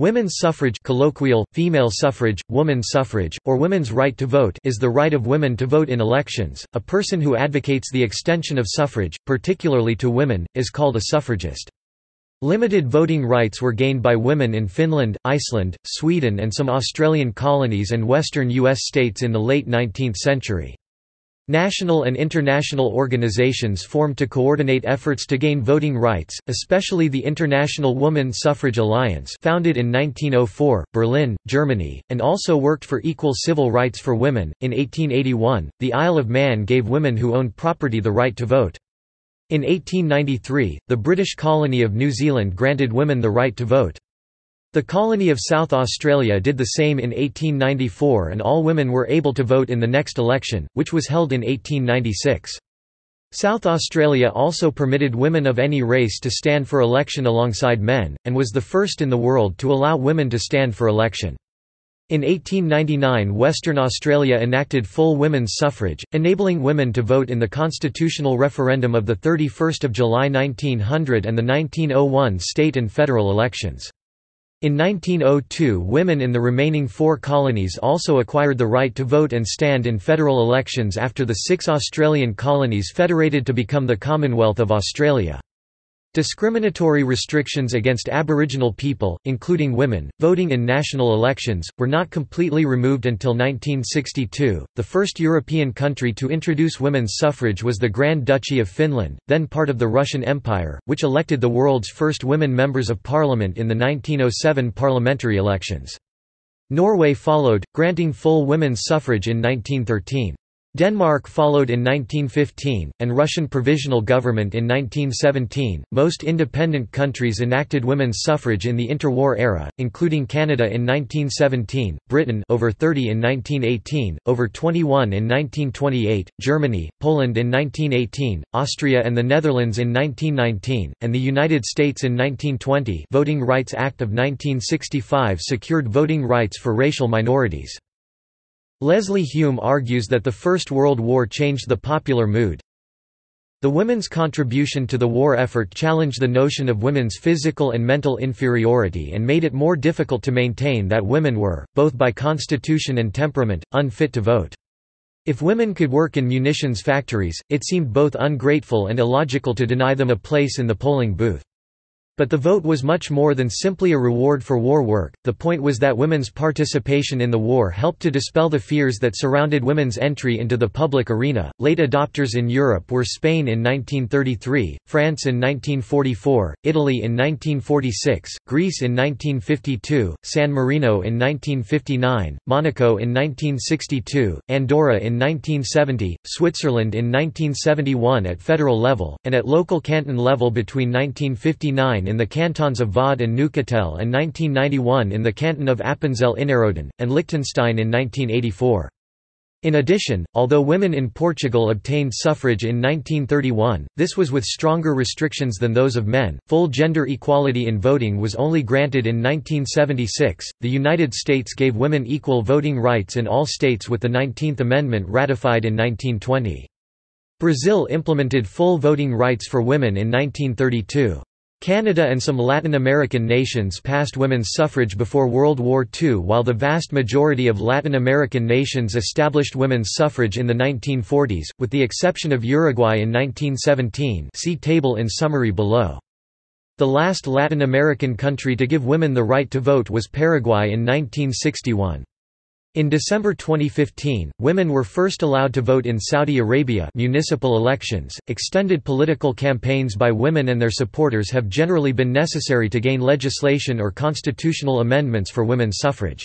Women's suffrage colloquial, female suffrage, woman's suffrage, or women's right to vote is the right of women to vote in elections. A person who advocates the extension of suffrage, particularly to women, is called a suffragist. Limited voting rights were gained by women in Finland, Iceland, Sweden and some Australian colonies and western U.S. states in the late 19th century. National and international organizations formed to coordinate efforts to gain voting rights, especially the International Woman Suffrage Alliance founded in 1904, Berlin, Germany, and also worked for equal civil rights for women. In 1881, the Isle of Man gave women who owned property the right to vote. In 1893, the British colony of New Zealand granted women the right to vote. The colony of South Australia did the same in 1894 and all women were able to vote in the next election, which was held in 1896. South Australia also permitted women of any race to stand for election alongside men, and was the first in the world to allow women to stand for election. In 1899 Western Australia enacted full women's suffrage, enabling women to vote in the constitutional referendum of 31 July 1900 and the 1901 state and federal elections. In 1902 women in the remaining four colonies also acquired the right to vote and stand in federal elections after the six Australian colonies federated to become the Commonwealth of Australia. Discriminatory restrictions against Aboriginal people, including women, voting in national elections, were not completely removed until 1962. The first European country to introduce women's suffrage was the Grand Duchy of Finland, then part of the Russian Empire, which elected the world's first women members of parliament in the 1907 parliamentary elections. Norway followed, granting full women's suffrage in 1913. Denmark followed in 1915, and Russian Provisional Government in 1917. Most independent countries enacted women's suffrage in the interwar era, including Canada in 1917, Britain over 30 in 1918, over 21 in 1928, Germany, Poland in 1918, Austria and the Netherlands in 1919, and the United States in 1920. Voting Rights Act of 1965 secured voting rights for racial minorities. Leslie Hume argues that the First World War changed the popular mood. The women's contribution to the war effort challenged the notion of women's physical and mental inferiority and made it more difficult to maintain that women were, both by constitution and temperament, unfit to vote. If women could work in munitions factories, it seemed both ungrateful and illogical to deny them a place in the polling booth. But the vote was much more than simply a reward for war work, the point was that women's participation in the war helped to dispel the fears that surrounded women's entry into the public arena. Late adopters in Europe were Spain in 1933, France in 1944, Italy in 1946, Greece in 1952, San Marino in 1959, Monaco in 1962, Andorra in 1970, Switzerland in 1971 at federal level, and at local canton level between 1959 in the cantons of Vaud and Neuchâtel and 1991 in the canton of Appenzell-Innerrhoden, and Liechtenstein in 1984. In addition, although women in Portugal obtained suffrage in 1931, this was with stronger restrictions than those of men. Full gender equality in voting was only granted in 1976. The United States gave women equal voting rights in all states with the 19th Amendment ratified in 1920. Brazil implemented full voting rights for women in 1932. Canada and some Latin American nations passed women's suffrage before World War II while the vast majority of Latin American nations established women's suffrage in the 1940s, with the exception of Uruguay in 1917 see table in summary below. The last Latin American country to give women the right to vote was Paraguay in 1961. In December 2015, women were first allowed to vote in Saudi Arabia municipal elections. Extended political campaigns by women and their supporters have generally been necessary to gain legislation or constitutional amendments for women's suffrage.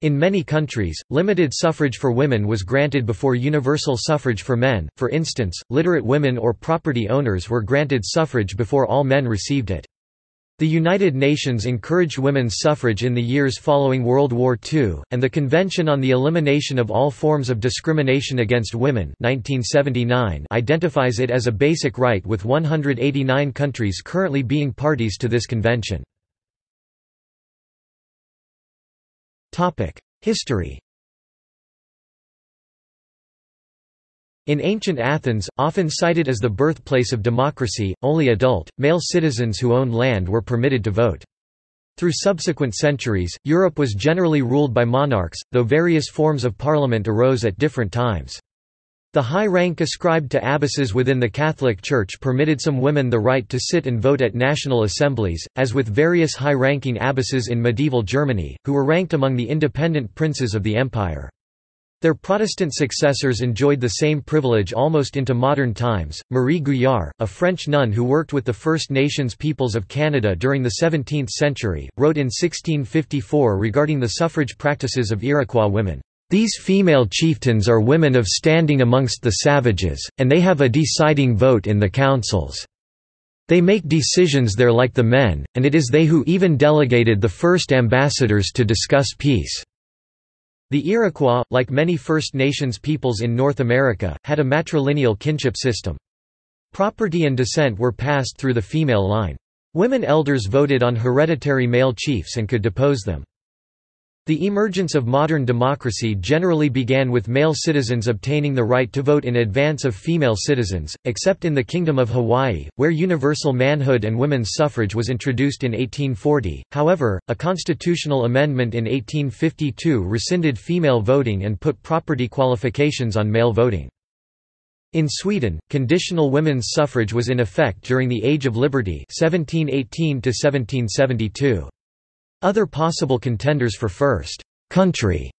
In many countries, limited suffrage for women was granted before universal suffrage for men, for instance, literate women or property owners were granted suffrage before all men received it. The United Nations encouraged women's suffrage in the years following World War II, and the Convention on the Elimination of All Forms of Discrimination Against Women 1979 identifies it as a basic right with 189 countries currently being parties to this convention. History In ancient Athens, often cited as the birthplace of democracy, only adult, male citizens who owned land were permitted to vote. Through subsequent centuries, Europe was generally ruled by monarchs, though various forms of parliament arose at different times. The high rank ascribed to abbesses within the Catholic Church permitted some women the right to sit and vote at national assemblies, as with various high-ranking abbesses in medieval Germany, who were ranked among the independent princes of the empire. Their Protestant successors enjoyed the same privilege almost into modern times. Marie Guyart, a French nun who worked with the First Nations peoples of Canada during the 17th century, wrote in 1654 regarding the suffrage practices of Iroquois women. These female chieftains are women of standing amongst the savages, and they have a deciding vote in the councils. They make decisions there like the men, and it is they who even delegated the first ambassadors to discuss peace. The Iroquois, like many First Nations peoples in North America, had a matrilineal kinship system. Property and descent were passed through the female line. Women elders voted on hereditary male chiefs and could depose them. The emergence of modern democracy generally began with male citizens obtaining the right to vote in advance of female citizens, except in the Kingdom of Hawaii, where universal manhood and women's suffrage was introduced in 1840. However, a constitutional amendment in 1852 rescinded female voting and put property qualifications on male voting. In Sweden, conditional women's suffrage was in effect during the Age of Liberty 1718 -1772. Other possible contenders for first country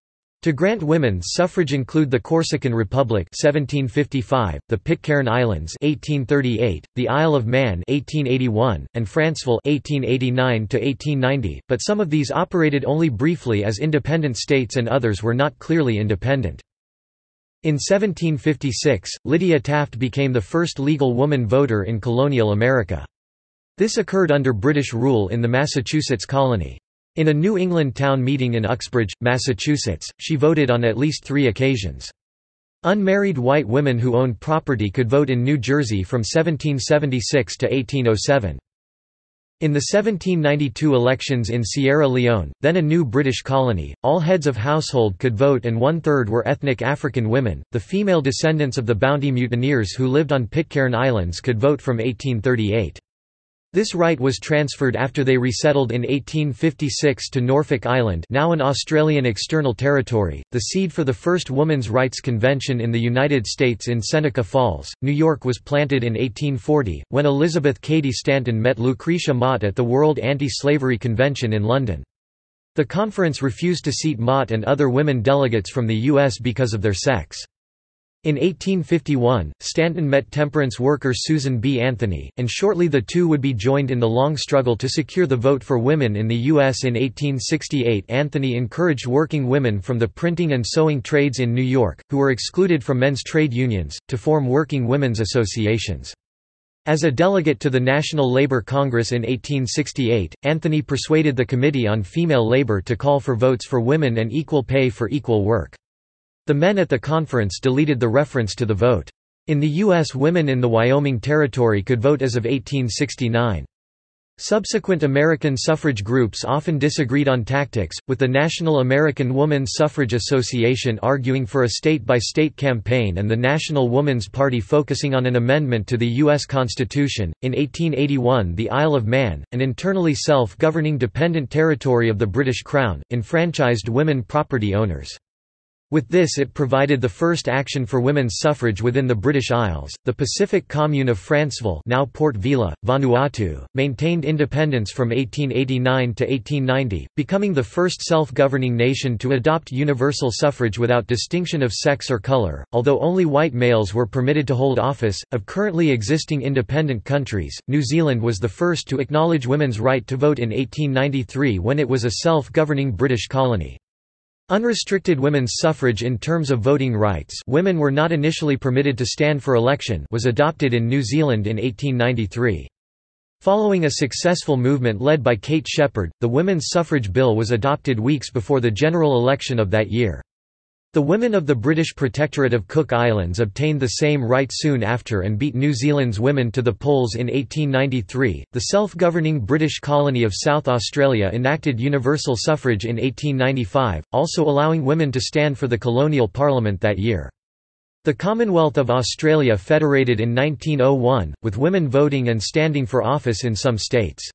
to grant women suffrage include the Corsican Republic 1755, the Pitcairn Islands 1838, the Isle of Man 1881, and Franceville 1889 1890, but some of these operated only briefly as independent states and others were not clearly independent. In 1756, Lydia Taft became the first legal woman voter in colonial America. This occurred under British rule in the Massachusetts colony. In a New England town meeting in Uxbridge, Massachusetts, she voted on at least three occasions. Unmarried white women who owned property could vote in New Jersey from 1776 to 1807. In the 1792 elections in Sierra Leone, then a new British colony, all heads of household could vote and one-third were ethnic African women. The female descendants of the bounty mutineers who lived on Pitcairn Islands could vote from 1838. This right was transferred after they resettled in 1856 to Norfolk Island now an Australian external territory, the seed for the first Women's Rights Convention in the United States in Seneca Falls, New York was planted in 1840, when Elizabeth Cady Stanton met Lucretia Mott at the World Anti-Slavery Convention in London. The conference refused to seat Mott and other women delegates from the U.S. because of their sex. In 1851, Stanton met temperance worker Susan B. Anthony, and shortly the two would be joined in the long struggle to secure the vote for women in the U.S. In 1868 Anthony encouraged working women from the printing and sewing trades in New York, who were excluded from men's trade unions, to form working women's associations. As a delegate to the National Labor Congress in 1868, Anthony persuaded the Committee on Female Labor to call for votes for women and equal pay for equal work. The men at the conference deleted the reference to the vote. In the U.S. women in the Wyoming Territory could vote as of 1869. Subsequent American suffrage groups often disagreed on tactics, with the National American Woman Suffrage Association arguing for a state-by-state -state campaign and the National Woman's Party focusing on an amendment to the U.S. Constitution. In 1881 the Isle of Man, an internally self-governing dependent territory of the British Crown, enfranchised women property owners. With this it provided the first action for women's suffrage within the British Isles. The Pacific Commune of Franceville, now Port Vila, Vanuatu, maintained independence from 1889 to 1890, becoming the first self-governing nation to adopt universal suffrage without distinction of sex or color. Although only white males were permitted to hold office, of currently existing independent countries, New Zealand was the first to acknowledge women's right to vote in 1893 when it was a self-governing British colony. Unrestricted women's suffrage in terms of voting rights women were not initially permitted to stand for election was adopted in New Zealand in 1893. Following a successful movement led by Kate Sheppard, the Women's Suffrage Bill was adopted weeks before the general election of that year. The women of the British Protectorate of Cook Islands obtained the same right soon after and beat New Zealand's women to the polls in 1893. The self governing British colony of South Australia enacted universal suffrage in 1895, also allowing women to stand for the colonial parliament that year. The Commonwealth of Australia federated in 1901, with women voting and standing for office in some states.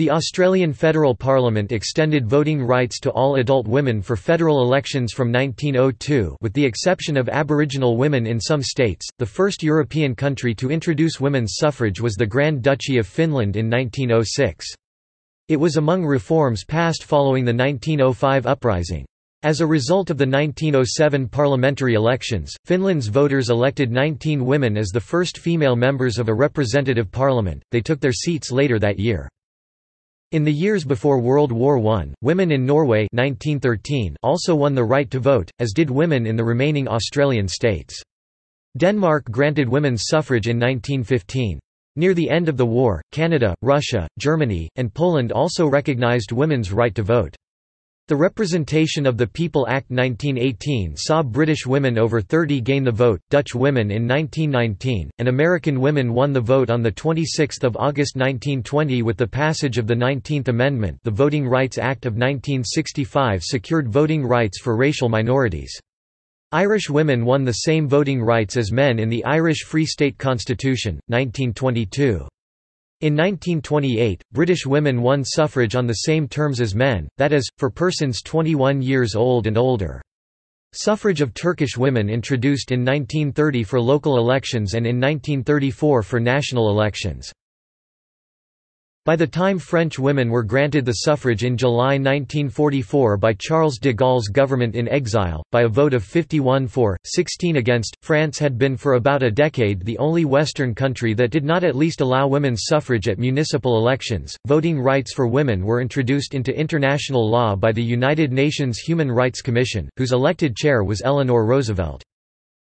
The Australian Federal Parliament extended voting rights to all adult women for federal elections from 1902 with the exception of Aboriginal women in some states. The first European country to introduce women's suffrage was the Grand Duchy of Finland in 1906. It was among reforms passed following the 1905 uprising. As a result of the 1907 parliamentary elections, Finland's voters elected 19 women as the first female members of a representative parliament, they took their seats later that year. In the years before World War I, women in Norway 1913 also won the right to vote, as did women in the remaining Australian states. Denmark granted women's suffrage in 1915. Near the end of the war, Canada, Russia, Germany, and Poland also recognized women's right to vote. The Representation of the People Act 1918 saw British women over 30 gain the vote, Dutch women in 1919, and American women won the vote on 26 August 1920 with the passage of the 19th Amendment the Voting Rights Act of 1965 secured voting rights for racial minorities. Irish women won the same voting rights as men in the Irish Free State Constitution, 1922. In 1928, British women won suffrage on the same terms as men, that is, for persons 21 years old and older. Suffrage of Turkish women introduced in 1930 for local elections and in 1934 for national elections. By the time French women were granted the suffrage in July 1944 by Charles de Gaulle's government in exile, by a vote of 51 for, 16 against, France had been for about a decade the only Western country that did not at least allow women's suffrage at municipal elections. Voting rights for women were introduced into international law by the United Nations Human Rights Commission, whose elected chair was Eleanor Roosevelt.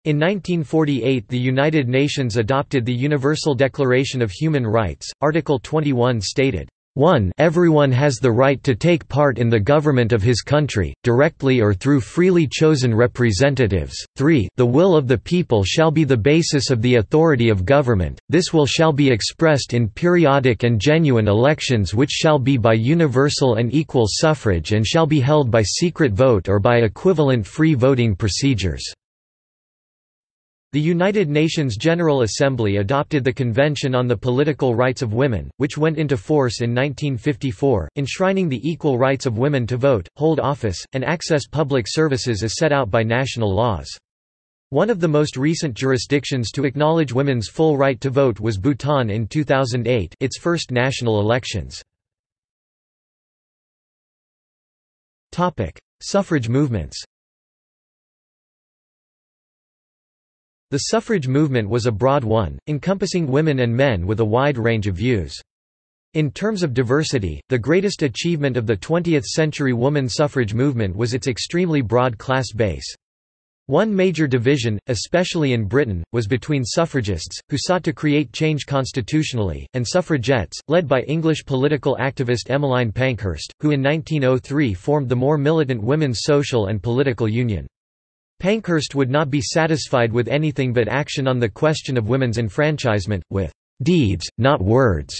In 1948 the United Nations adopted the Universal Declaration of Human Rights. Article 21 stated, 1 Everyone has the right to take part in the government of his country, directly or through freely chosen representatives. 3 The will of the people shall be the basis of the authority of government, this will shall be expressed in periodic and genuine elections which shall be by universal and equal suffrage and shall be held by secret vote or by equivalent free voting procedures. The United Nations General Assembly adopted the Convention on the Political Rights of Women, which went into force in 1954, enshrining the equal rights of women to vote, hold office, and access public services as set out by national laws. One of the most recent jurisdictions to acknowledge women's full right to vote was Bhutan in 2008 its first national elections. Suffrage movements The suffrage movement was a broad one, encompassing women and men with a wide range of views. In terms of diversity, the greatest achievement of the 20th-century woman suffrage movement was its extremely broad class base. One major division, especially in Britain, was between suffragists, who sought to create change constitutionally, and suffragettes, led by English political activist Emmeline Pankhurst, who in 1903 formed the more militant Women's Social and Political Union. Pankhurst would not be satisfied with anything but action on the question of women's enfranchisement, with deeds, not words.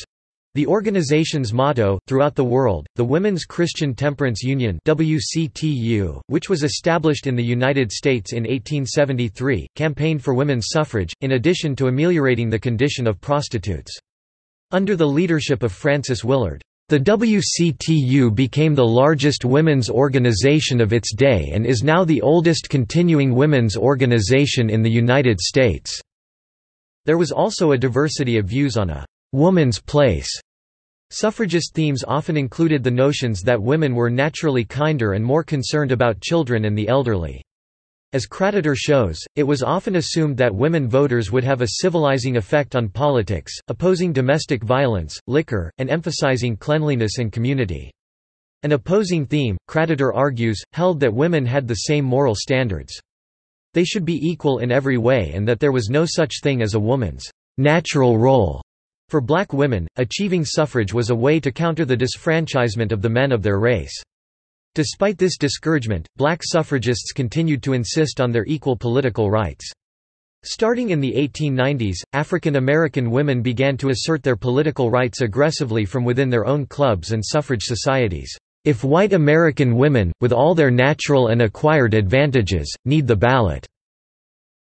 The organization's motto, throughout the world, the Women's Christian Temperance Union WCTU, which was established in the United States in 1873, campaigned for women's suffrage, in addition to ameliorating the condition of prostitutes. Under the leadership of Frances Willard, the WCTU became the largest women's organization of its day and is now the oldest continuing women's organization in the United States. There was also a diversity of views on a woman's place. Suffragist themes often included the notions that women were naturally kinder and more concerned about children and the elderly. As Kraditor shows, it was often assumed that women voters would have a civilizing effect on politics, opposing domestic violence, liquor, and emphasizing cleanliness and community. An opposing theme, Kraditor argues, held that women had the same moral standards. They should be equal in every way and that there was no such thing as a woman's natural role. For black women, achieving suffrage was a way to counter the disfranchisement of the men of their race. Despite this discouragement, black suffragists continued to insist on their equal political rights. Starting in the 1890s, African American women began to assert their political rights aggressively from within their own clubs and suffrage societies. If white American women, with all their natural and acquired advantages, need the ballot,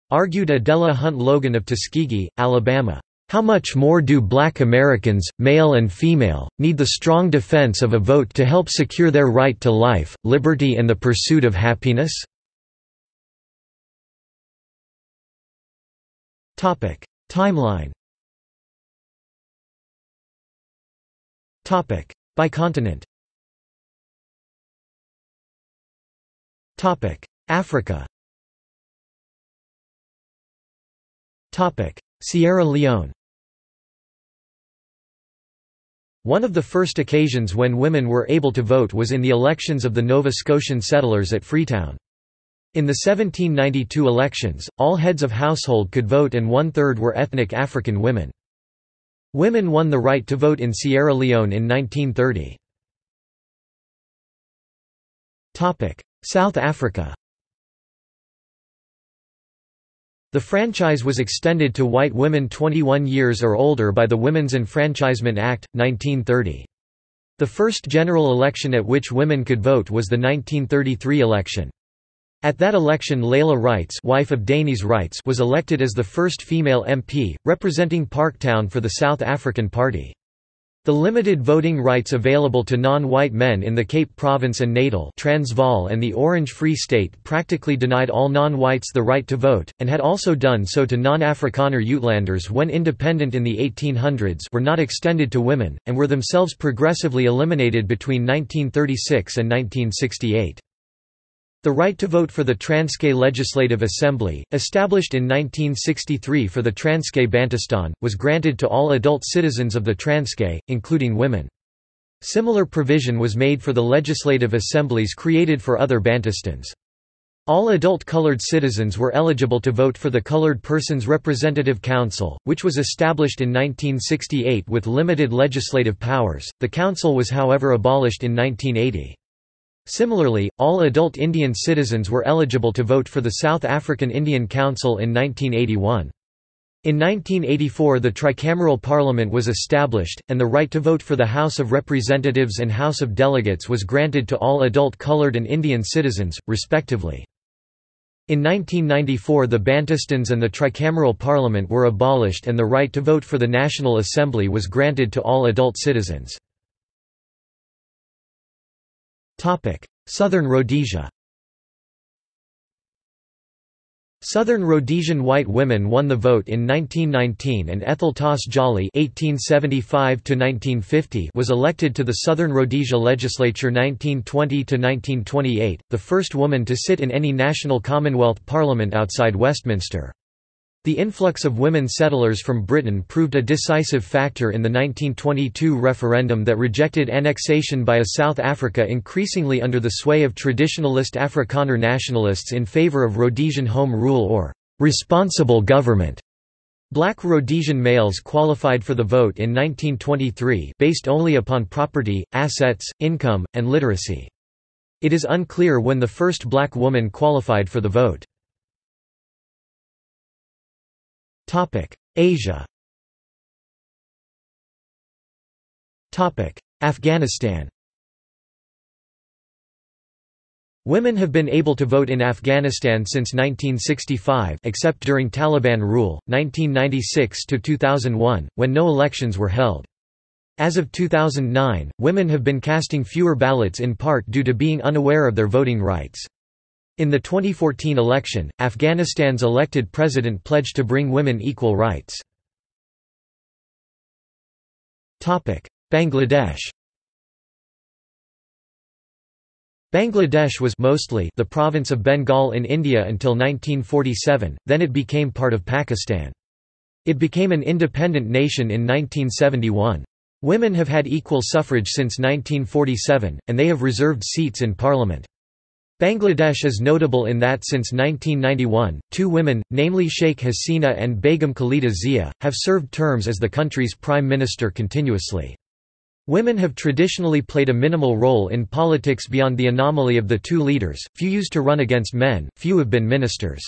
argued Adela Hunt Logan of Tuskegee, Alabama. How much more do black Americans, male and female, need the strong defense of a vote to help secure their right to life, liberty and the pursuit of happiness? Timeline By continent Africa Sierra Leone One of the first occasions when women were able to vote was in the elections of the Nova Scotian settlers at Freetown. In the 1792 elections, all heads of household could vote and one-third were ethnic African women. Women won the right to vote in Sierra Leone in 1930. South Africa The franchise was extended to white women 21 years or older by the Women's Enfranchisement Act, 1930. The first general election at which women could vote was the 1933 election. At that election Leila Reitz wife of Deneys Reitz was elected as the first female MP, representing Parktown for the South African Party. The limited voting rights available to non-white men in the Cape Province and Natal Transvaal and the Orange Free State practically denied all non-whites the right to vote, and had also done so to non-Afrikaner Uitlanders when independent in the 1800s were not extended to women, and were themselves progressively eliminated between 1936 and 1968. The right to vote for the Transkei Legislative Assembly, established in 1963 for the Transkei Bantustan, was granted to all adult citizens of the Transkei, including women. Similar provision was made for the legislative assemblies created for other Bantustans. All adult colored citizens were eligible to vote for the Colored Persons Representative Council, which was established in 1968 with limited legislative powers. The council was however abolished in 1980. Similarly, all adult Indian citizens were eligible to vote for the South African Indian Council in 1981. In 1984 the tricameral parliament was established, and the right to vote for the House of Representatives and House of Delegates was granted to all adult colored and Indian citizens, respectively. In 1994 the Bantustans and the tricameral parliament were abolished and the right to vote for the National Assembly was granted to all adult citizens. Southern Rhodesia Southern Rhodesian white women won the vote in 1919 and Ethel Tawse Jollie (1875–1950) was elected to the Southern Rhodesia Legislature 1920–1928, the first woman to sit in any national Commonwealth Parliament outside Westminster. The influx of women settlers from Britain proved a decisive factor in the 1922 referendum that rejected annexation by a South Africa increasingly under the sway of traditionalist Afrikaner nationalists in favour of Rhodesian Home Rule or responsible government. Black Rhodesian males qualified for the vote in 1923 based only upon property, assets, income, and literacy. It is unclear when the first black woman qualified for the vote. Asia Topic: Afghanistan Women have been able to vote in Afghanistan since 1965 except during Taliban rule, 1996–2001, when no elections were held. As of 2009, women have been casting fewer ballots in part due to being unaware of their voting rights. In the 2014 election, Afghanistan's elected president pledged to bring women equal rights. Bangladesh Bangladesh was mostly the province of Bengal in India until 1947, then it became part of Pakistan. It became an independent nation in 1971. Women have had equal suffrage since 1947, and they have reserved seats in parliament. Bangladesh is notable in that since 1991, two women, namely Sheikh Hasina and Begum Khalida Zia, have served terms as the country's prime minister continuously. Women have traditionally played a minimal role in politics beyond the anomaly of the two leaders, few used to run against men, few have been ministers.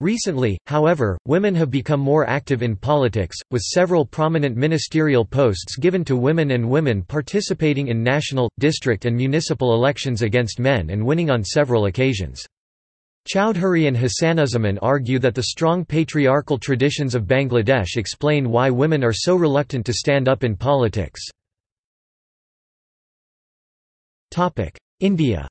Recently, however, women have become more active in politics, with several prominent ministerial posts given to women and women participating in national, district and municipal elections against men and winning on several occasions. Chowdhury and Hasanuzzaman argue that the strong patriarchal traditions of Bangladesh explain why women are so reluctant to stand up in politics. India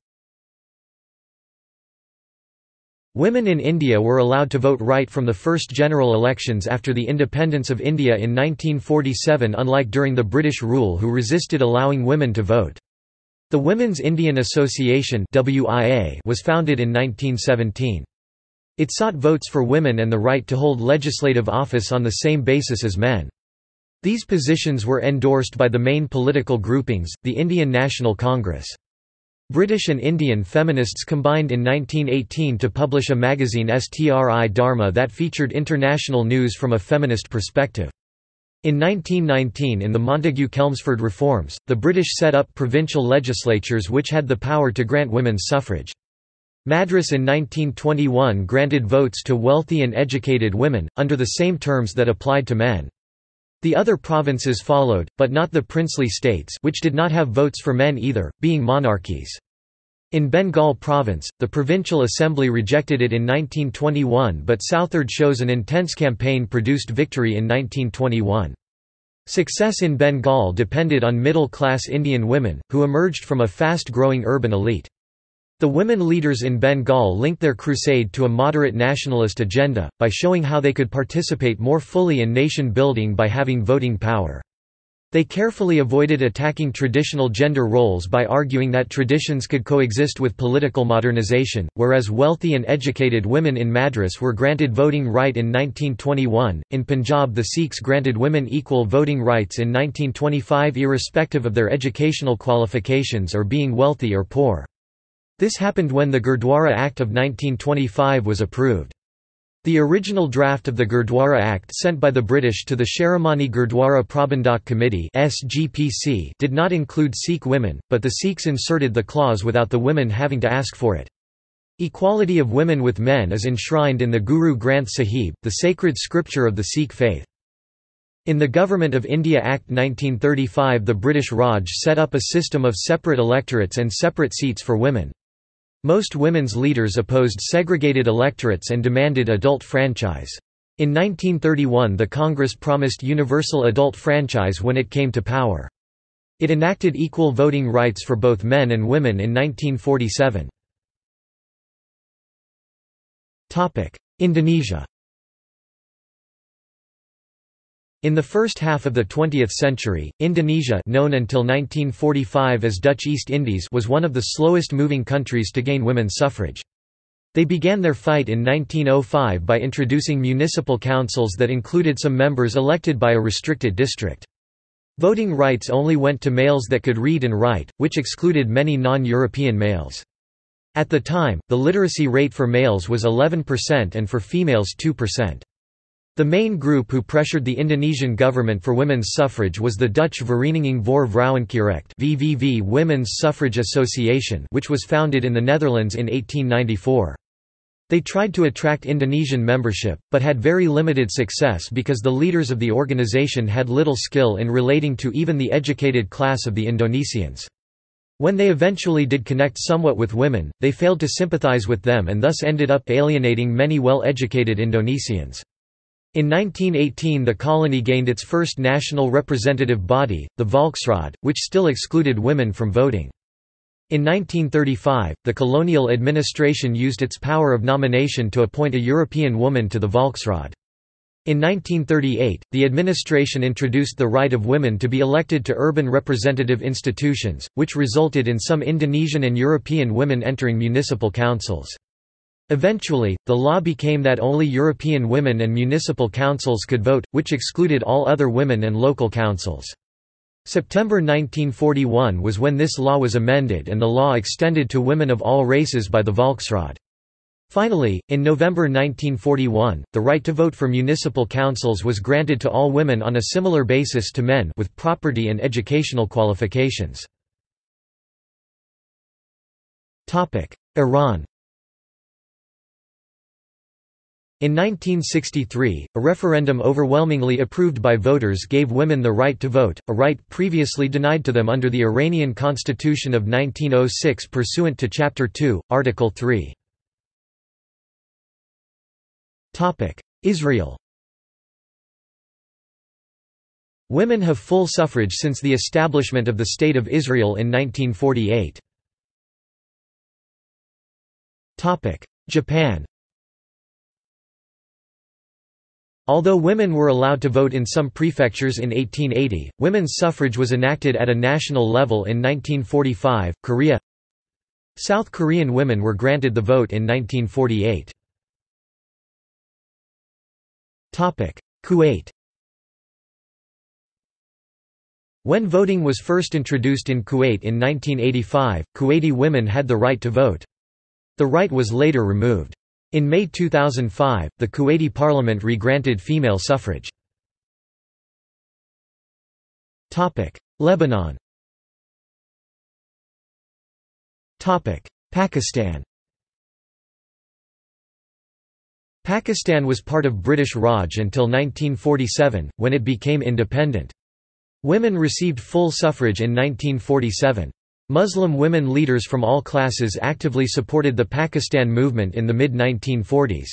Women in India were allowed to vote right from the first general elections after the independence of India in 1947 unlike during the British rule who resisted allowing women to vote. The Women's Indian Association was founded in 1917. It sought votes for women and the right to hold legislative office on the same basis as men. These positions were endorsed by the main political groupings, the Indian National Congress. British and Indian feminists combined in 1918 to publish a magazine Stri Dharma that featured international news from a feminist perspective. In 1919 in the Montagu-Chelmsford reforms, the British set up provincial legislatures which had the power to grant women's suffrage. Madras in 1921 granted votes to wealthy and educated women, under the same terms that applied to men. The other provinces followed, but not the princely states which did not have votes for men either, being monarchies. In Bengal province, the provincial assembly rejected it in 1921 but Southard shows an intense campaign produced victory in 1921. Success in Bengal depended on middle-class Indian women, who emerged from a fast-growing urban elite. The women leaders in Bengal linked their crusade to a moderate nationalist agenda, by showing how they could participate more fully in nation building by having voting power. They carefully avoided attacking traditional gender roles by arguing that traditions could coexist with political modernization, whereas wealthy and educated women in Madras were granted voting right in 1921. In Punjab, the Sikhs granted women equal voting rights in 1925 irrespective of their educational qualifications or being wealthy or poor. This happened when the Gurdwara Act of 1925 was approved. The original draft of the Gurdwara Act sent by the British to the Shiromani Gurdwara Prabandhak Committee did not include Sikh women, but the Sikhs inserted the clause without the women having to ask for it. Equality of women with men is enshrined in the Guru Granth Sahib, the sacred scripture of the Sikh faith. In the Government of India Act 1935 the British Raj set up a system of separate electorates and separate seats for women. Most women's leaders opposed segregated electorates and demanded adult franchise. In 1931 the Congress promised universal adult franchise when it came to power. It enacted equal voting rights for both men and women in 1947. Indonesia In the first half of the 20th century, Indonesia known until 1945 as Dutch East Indies was one of the slowest moving countries to gain women's suffrage. They began their fight in 1905 by introducing municipal councils that included some members elected by a restricted district. Voting rights only went to males that could read and write, which excluded many non-European males. At the time, the literacy rate for males was 11% and for females 2%. The main group who pressured the Indonesian government for women's suffrage was the Dutch Vereniging voor Vrouwenkiesrecht VVV Women's Suffrage Association which was founded in the Netherlands in 1894. They tried to attract Indonesian membership, but had very limited success because the leaders of the organization had little skill in relating to even the educated class of the Indonesians. When they eventually did connect somewhat with women, they failed to sympathize with them and thus ended up alienating many well-educated Indonesians. In 1918 the colony gained its first national representative body, the Volksraad, which still excluded women from voting. In 1935, the colonial administration used its power of nomination to appoint a European woman to the Volksraad. In 1938, the administration introduced the right of women to be elected to urban representative institutions, which resulted in some Indonesian and European women entering municipal councils. Eventually, the law became that only European women and municipal councils could vote, which excluded all other women and local councils. September 1941 was when this law was amended and the law extended to women of all races by the Volksraad. Finally, in November 1941, the right to vote for municipal councils was granted to all women on a similar basis to men with property and educational qualifications. Iran in 1963, a referendum overwhelmingly approved by voters gave women the right to vote, a right previously denied to them under the Iranian Constitution of 1906 pursuant to Chapter 2, Article 3. Israel Women have full suffrage since the establishment of the State of Israel in 1948. Japan Although women were allowed to vote in some prefectures in 1880, women's suffrage was enacted at a national level in 1945. Korea South Korean women were granted the vote in 1948. Kuwait When voting was first introduced in Kuwait in 1985, Kuwaiti women had the right to vote. The right was later removed. In May 2005, the Kuwaiti parliament re-granted female suffrage. Lebanon Pakistan Pakistan was part of British Raj until 1947, when it became independent. Women received full suffrage in 1947. Muslim women leaders from all classes actively supported the Pakistan movement in the mid-1940s.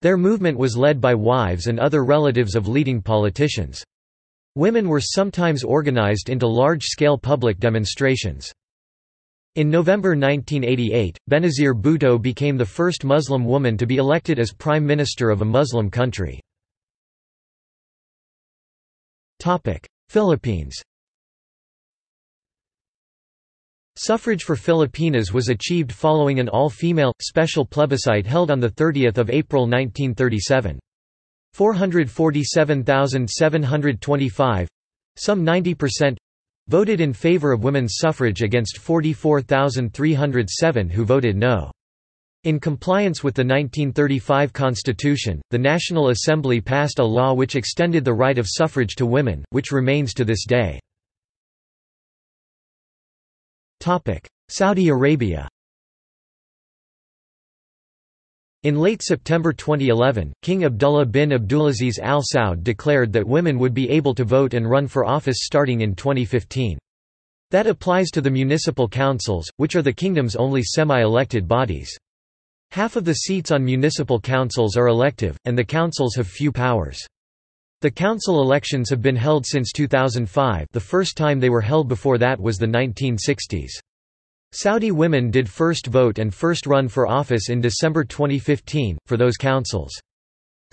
Their movement was led by wives and other relatives of leading politicians. Women were sometimes organized into large-scale public demonstrations. In November 1988, Benazir Bhutto became the first Muslim woman to be elected as Prime Minister of a Muslim country. Philippines Suffrage for Filipinas was achieved following an all-female, special plebiscite held on 30 April 1937. 447,725—some 90%—voted in favor of women's suffrage against 44,307 who voted no. In compliance with the 1935 Constitution, the National Assembly passed a law which extended the right of suffrage to women, which remains to this day. Saudi Arabia In late September 2011, King Abdullah bin Abdulaziz Al Saud declared that women would be able to vote and run for office starting in 2015. That applies to the municipal councils, which are the kingdom's only semi-elected bodies. Half of the seats on municipal councils are elective, and the councils have few powers. The council elections have been held since 2005 the first time they were held before that was the 1960s. Saudi women did first vote and first run for office in December 2015, for those councils.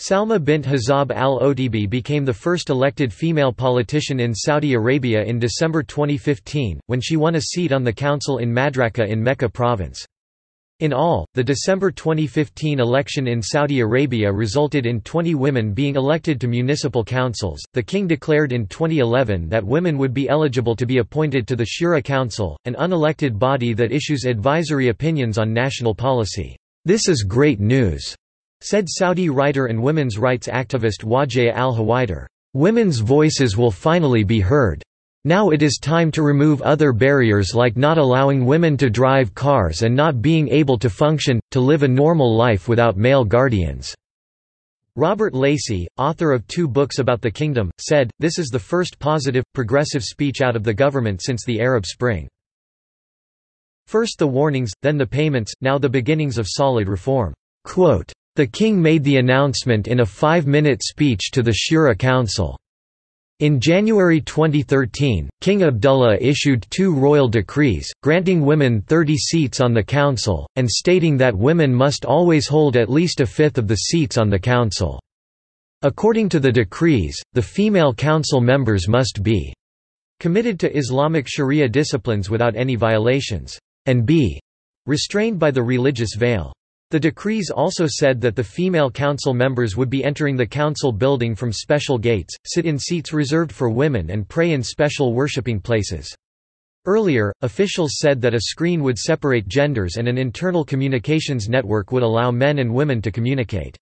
Salma bint Hazab al-Otaibi became the first elected female politician in Saudi Arabia in December 2015, when she won a seat on the council in Madraka in Mecca province. In all, the December 2015 election in Saudi Arabia resulted in 20 women being elected to municipal councils. The king declared in 2011 that women would be eligible to be appointed to the Shura Council, an unelected body that issues advisory opinions on national policy. This is great news, said Saudi writer and women's rights activist Wajeha al-Huwaider. Women's voices will finally be heard. Now it is time to remove other barriers like not allowing women to drive cars and not being able to function, to live a normal life without male guardians." Robert Lacey, author of two books about the kingdom, said, this is the first positive, progressive speech out of the government since the Arab Spring. First the warnings, then the payments, now the beginnings of solid reform. Quote, the king made the announcement in a five-minute speech to the Shura Council. In January 2013, King Abdullah issued two royal decrees, granting women 30 seats on the council, and stating that women must always hold at least a fifth of the seats on the council. According to the decrees, the female council members must be committed to Islamic sharia disciplines without any violations, and be restrained by the religious veil. The decrees also said that the female council members would be entering the council building from special gates, sit in seats reserved for women and pray in special worshipping places. Earlier, officials said that a screen would separate genders and an internal communications network would allow men and women to communicate.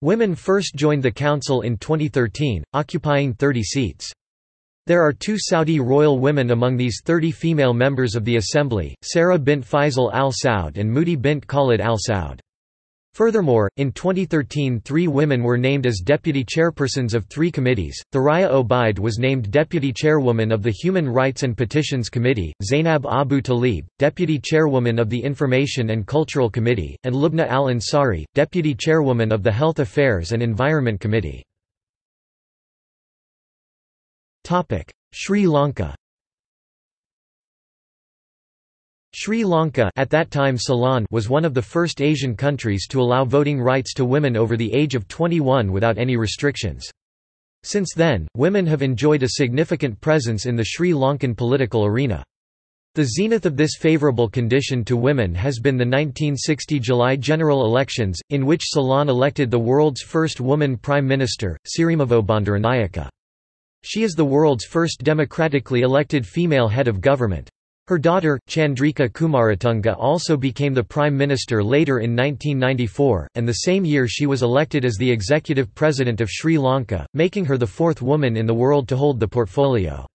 Women first joined the council in 2013, occupying 30 seats. There are two Saudi royal women among these 30 female members of the assembly, Sarah bint Faisal al Saud and Moody bint Khalid al Saud. Furthermore, in 2013 three women were named as deputy chairpersons of three committees. Thuraya Obaid was named deputy chairwoman of the Human Rights and Petitions Committee, Zainab Abu Talib, deputy chairwoman of the Information and Cultural Committee, and Lubna al-Ansari, deputy chairwoman of the Health Affairs and Environment Committee. Sri Lanka Sri Lanka at that time Ceylon was one of the first Asian countries to allow voting rights to women over the age of 21 without any restrictions. Since then, women have enjoyed a significant presence in the Sri Lankan political arena. The zenith of this favourable condition to women has been the 1960 July general elections, in which Ceylon elected the world's first woman prime minister, Sirimavo Bandaranaike. She is the world's first democratically elected female head of government. Her daughter, Chandrika Kumaratunga also became the Prime Minister later in 1994, and the same year she was elected as the Executive President of Sri Lanka, making her the fourth woman in the world to hold the portfolio.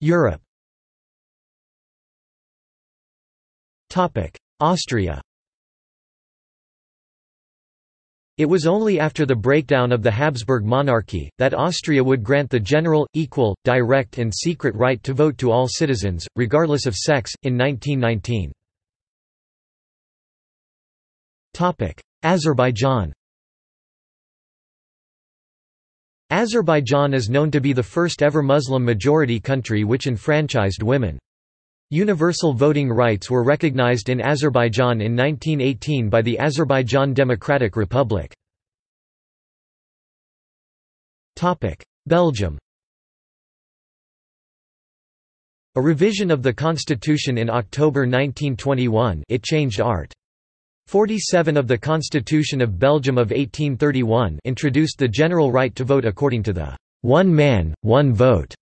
Europe Austria It was only after the breakdown of the Habsburg monarchy, that Austria would grant the general, equal, direct and secret right to vote to all citizens, regardless of sex, in 1919. Azerbaijan Azerbaijan is known to be the first ever Muslim-majority country which enfranchised women. Universal voting rights were recognized in Azerbaijan in 1918 by the Azerbaijan Democratic Republic. Belgium A revision of the constitution in October 1921 it changed art. 47 of the Constitution of Belgium of 1831 introduced the general right to vote according to the one man, one vote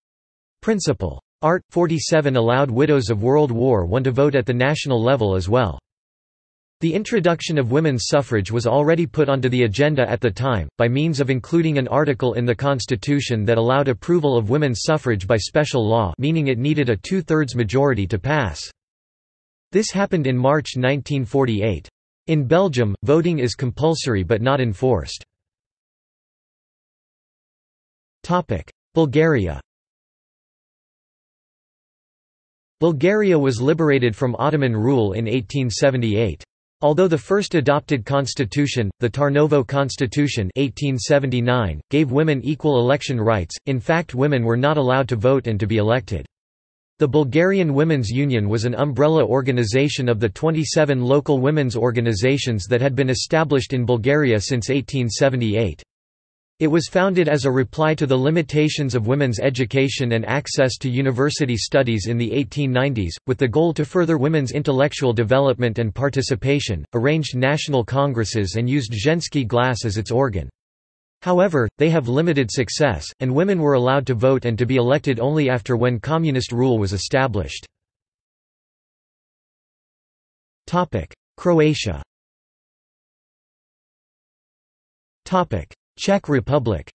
principle. Art. 47 allowed widows of World War I to vote at the national level as well. The introduction of women's suffrage was already put onto the agenda at the time, by means of including an article in the constitution that allowed approval of women's suffrage by special law meaning it needed a two-thirds majority to pass. This happened in March 1948. In Belgium, voting is compulsory but not enforced. Bulgaria Bulgaria was liberated from Ottoman rule in 1878. Although the first adopted constitution, the Tarnovo Constitution 1879, gave women equal election rights, in fact women were not allowed to vote and to be elected. The Bulgarian Women's Union was an umbrella organization of the 27 local women's organizations that had been established in Bulgaria since 1878. It was founded as a reply to the limitations of women's education and access to university studies in the 1890s, with the goal to further women's intellectual development and participation, arranged national congresses and used Zhenski glas as its organ. However, they have limited success, and women were allowed to vote and to be elected only after when communist rule was established. Croatia Czech Republic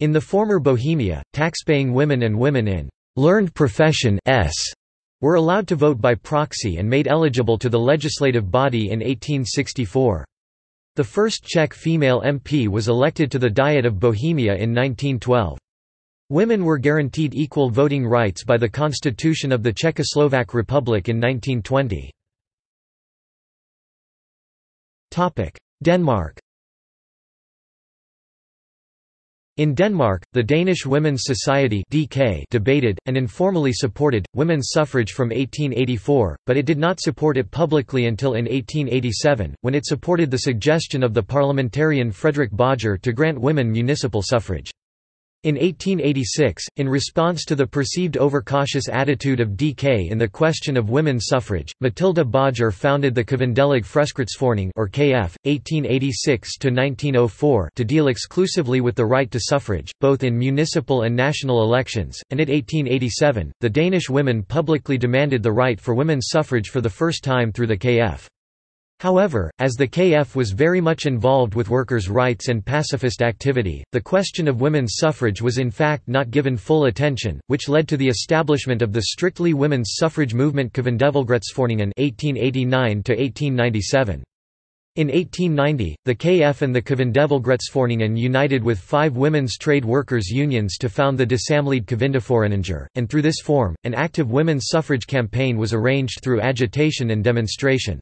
In the former Bohemia, taxpaying women and women in «learned profession were allowed to vote by proxy and made eligible to the legislative body in 1864. The first Czech female MP was elected to the Diet of Bohemia in 1912. Women were guaranteed equal voting rights by the Constitution of the Czechoslovak Republic in 1920. Denmark In Denmark, the Danish Women's Society (DK) debated, and informally supported, women's suffrage from 1884, but it did not support it publicly until in 1887, when it supported the suggestion of the parliamentarian Fredrik Bajer to grant women municipal suffrage. In 1886, in response to the perceived overcautious attitude of DK in the question of women's suffrage, Matilde Bajer founded the Kvindelige Fremskridtsforening or KF, 1886–1904 to deal exclusively with the right to suffrage, both in municipal and national elections, and at 1887, the Danish women publicly demanded the right for women's suffrage for the first time through the KF. However, as the KF was very much involved with workers' rights and pacifist activity, the question of women's suffrage was in fact not given full attention, which led to the establishment of the strictly women's suffrage movement Kvindevalgretsforeningen 1889 in 1890, the KF and the Kvindevalgretsforeningen united with five women's trade workers' unions to found the De Samlede Kvindeforeninger, and through this form, an active women's suffrage campaign was arranged through agitation and demonstration.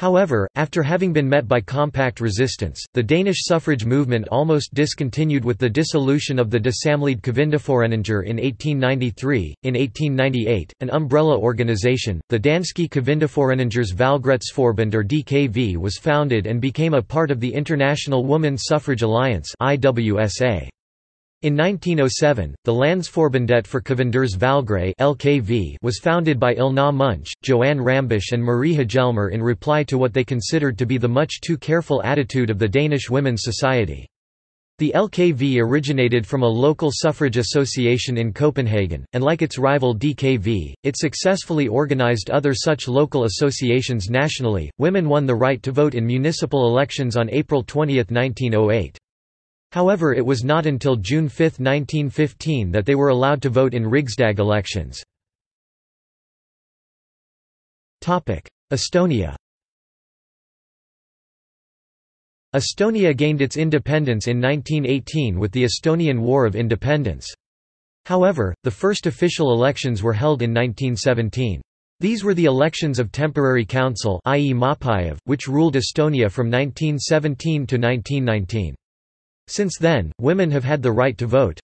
However, after having been met by compact resistance, the Danish suffrage movement almost discontinued with the dissolution of the De Samlede Kvindeforeninger in 1893. In 1898, an umbrella organization, the Danske Kvindeforeningers Valgretsforbund or DKV was founded and became a part of the International Woman Suffrage Alliance IWSA. In 1907, the Landsforbundet for Kvinders Valgret (LKV) was founded by Elna Munch, Johanne Rambusch and Marie Hjelmer in reply to what they considered to be the much too careful attitude of the Danish Women's Society. The LKV originated from a local suffrage association in Copenhagen, and like its rival DKV, it successfully organized other such local associations nationally. Women won the right to vote in municipal elections on April 20, 1908. However it was not until June 5, 1915 that they were allowed to vote in Rigsdag elections. Estonia Estonia gained its independence in 1918 with the Estonian War of Independence. However, the first official elections were held in 1917. These were the elections of temporary council i.e. Maapäev, which ruled Estonia from 1917 to 1919. Since then, women have had the right to vote.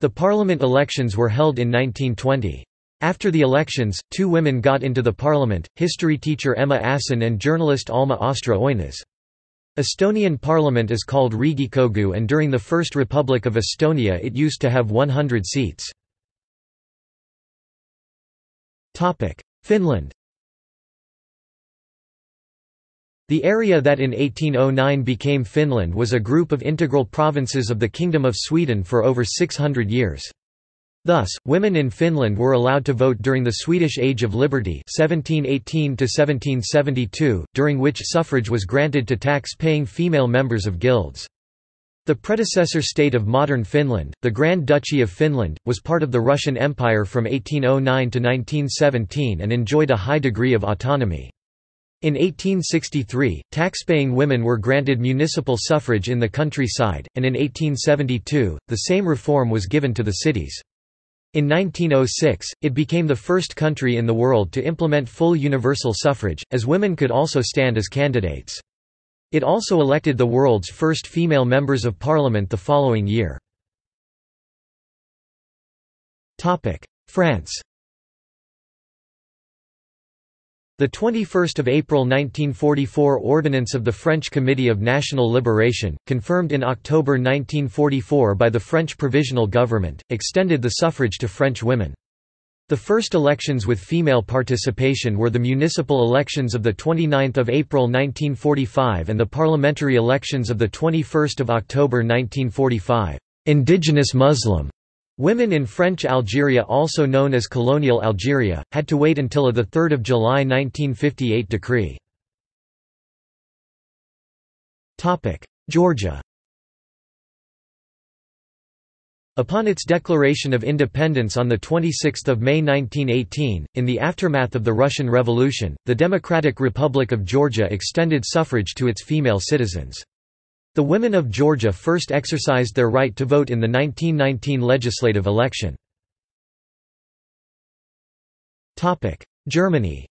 The parliament elections were held in 1920. After the elections, two women got into the parliament, history teacher Emma Asson and journalist Alma Ostra Oinas. Estonian parliament is called Riigikogu and during the First Republic of Estonia it used to have 100 seats. Finland The area that in 1809 became Finland was a group of integral provinces of the Kingdom of Sweden for over 600 years. Thus, women in Finland were allowed to vote during the Swedish Age of Liberty 1718 1772, during which suffrage was granted to tax-paying female members of guilds. The predecessor state of modern Finland, the Grand Duchy of Finland, was part of the Russian Empire from 1809 to 1917 and enjoyed a high degree of autonomy. In 1863, taxpaying women were granted municipal suffrage in the countryside, and in 1872, the same reform was given to the cities. In 1906, it became the first country in the world to implement full universal suffrage, as women could also stand as candidates. It also elected the world's first female members of parliament the following year. France The 21st of April 1944 Ordinance of the French Committee of National Liberation, confirmed in October 1944 by the French Provisional Government, extended the suffrage to French women. The first elections with female participation were the municipal elections of 29 April 1945 and the parliamentary elections of 21 October 1945. Indigenous Muslim Women in French Algeria also known as colonial Algeria, had to wait until a 3 July 1958 decree. Georgia Upon its declaration of independence on 26 May 1918, in the aftermath of the Russian Revolution, the Democratic Republic of Georgia extended suffrage to its female citizens. The women of Georgia first exercised their right to vote in the 1919 legislative election. Germany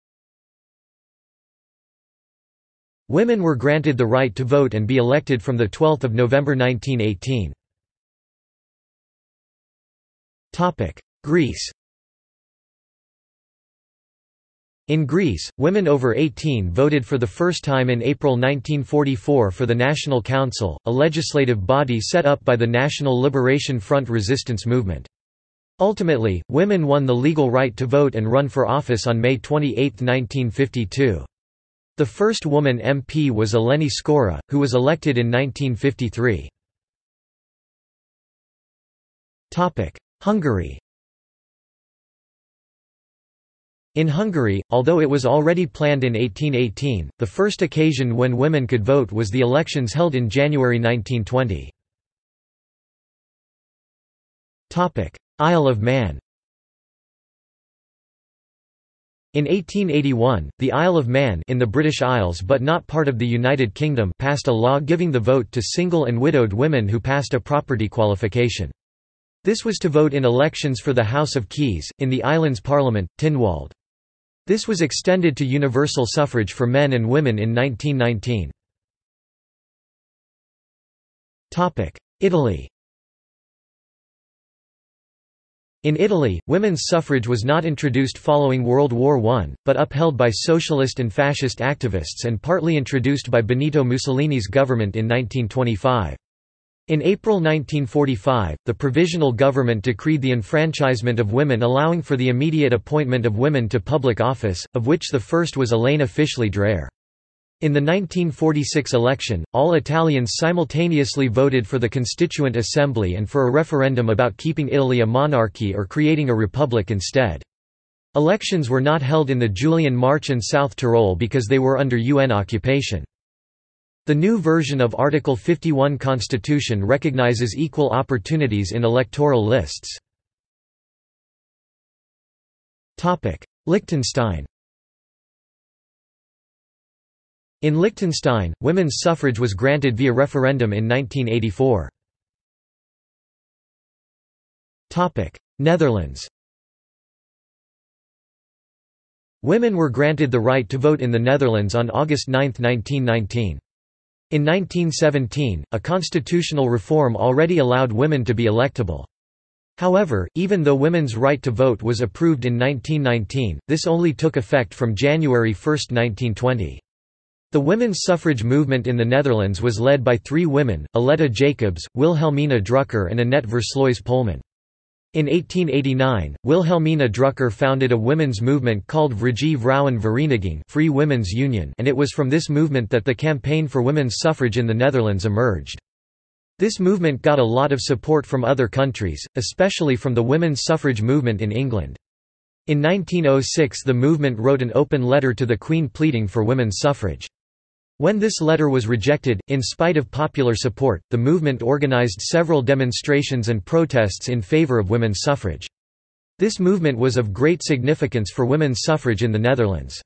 Women were granted the right to vote and be elected from 12 November 1918. Greece In Greece, women over 18 voted for the first time in April 1944 for the National Council, a legislative body set up by the National Liberation Front resistance movement. Ultimately, women won the legal right to vote and run for office on May 28, 1952. The first woman MP was Eleni Skoura, who was elected in 1953. Hungary In Hungary, although it was already planned in 1818, the first occasion when women could vote was the elections held in January 1920. Isle of Man In 1881, the Isle of Man in the British Isles but not part of the United Kingdom passed a law giving the vote to single and widowed women who passed a property qualification. This was to vote in elections for the House of Keys, in the island's parliament, Tynwald. This was extended to universal suffrage for men and women in 1919. Italy In Italy, women's suffrage was not introduced following World War I, but upheld by socialist and fascist activists and partly introduced by Benito Mussolini's government in 1925. In April 1945, the Provisional Government decreed the enfranchisement of women allowing for the immediate appointment of women to public office, of which the first was Elena Fischli Dreher. In the 1946 election, all Italians simultaneously voted for the Constituent Assembly and for a referendum about keeping Italy a monarchy or creating a republic instead. Elections were not held in the Julian March and South Tyrol because they were under UN occupation. The new version of Article 51 Constitution recognizes equal opportunities in electoral lists. Liechtenstein In Liechtenstein, women's suffrage was granted via referendum in 1984. Netherlands Women were granted the right to vote in the Netherlands on August 9, 1919. In 1917, a constitutional reform already allowed women to be electable. However, even though women's right to vote was approved in 1919, this only took effect from January 1, 1920. The women's suffrage movement in the Netherlands was led by three women, Aletta Jacobs, Wilhelmina Drucker and Annette Versluys Poelman. In 1889, Wilhelmina Drucker founded a women's movement called Vrije Vrouwen Vereniging Free Women's Union and it was from this movement that the campaign for women's suffrage in the Netherlands emerged. This movement got a lot of support from other countries, especially from the women's suffrage movement in England. In 1906 the movement wrote an open letter to the Queen pleading for women's suffrage. When this letter was rejected, in spite of popular support, the movement organized several demonstrations and protests in favor of women's suffrage. This movement was of great significance for women's suffrage in the Netherlands.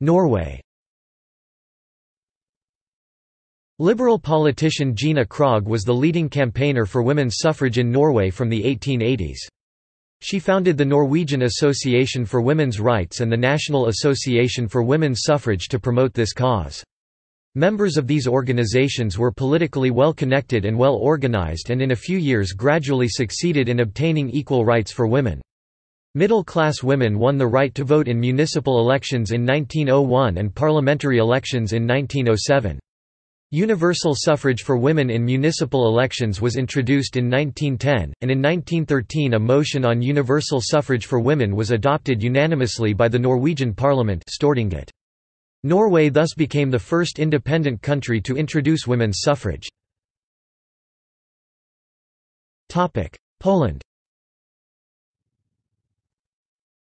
Norway Liberal politician Gina Krog was the leading campaigner for women's suffrage in Norway from the 1880s. She founded the Norwegian Association for Women's Rights and the National Association for Women's Suffrage to promote this cause. Members of these organizations were politically well connected and well organized and in a few years gradually succeeded in obtaining equal rights for women. Middle-class women won the right to vote in municipal elections in 1901 and parliamentary elections in 1907. Universal suffrage for women in municipal elections was introduced in 1910, and in 1913 a motion on universal suffrage for women was adopted unanimously by the Norwegian parliament Stortinget. Norway thus became the first independent country to introduce women's suffrage. Poland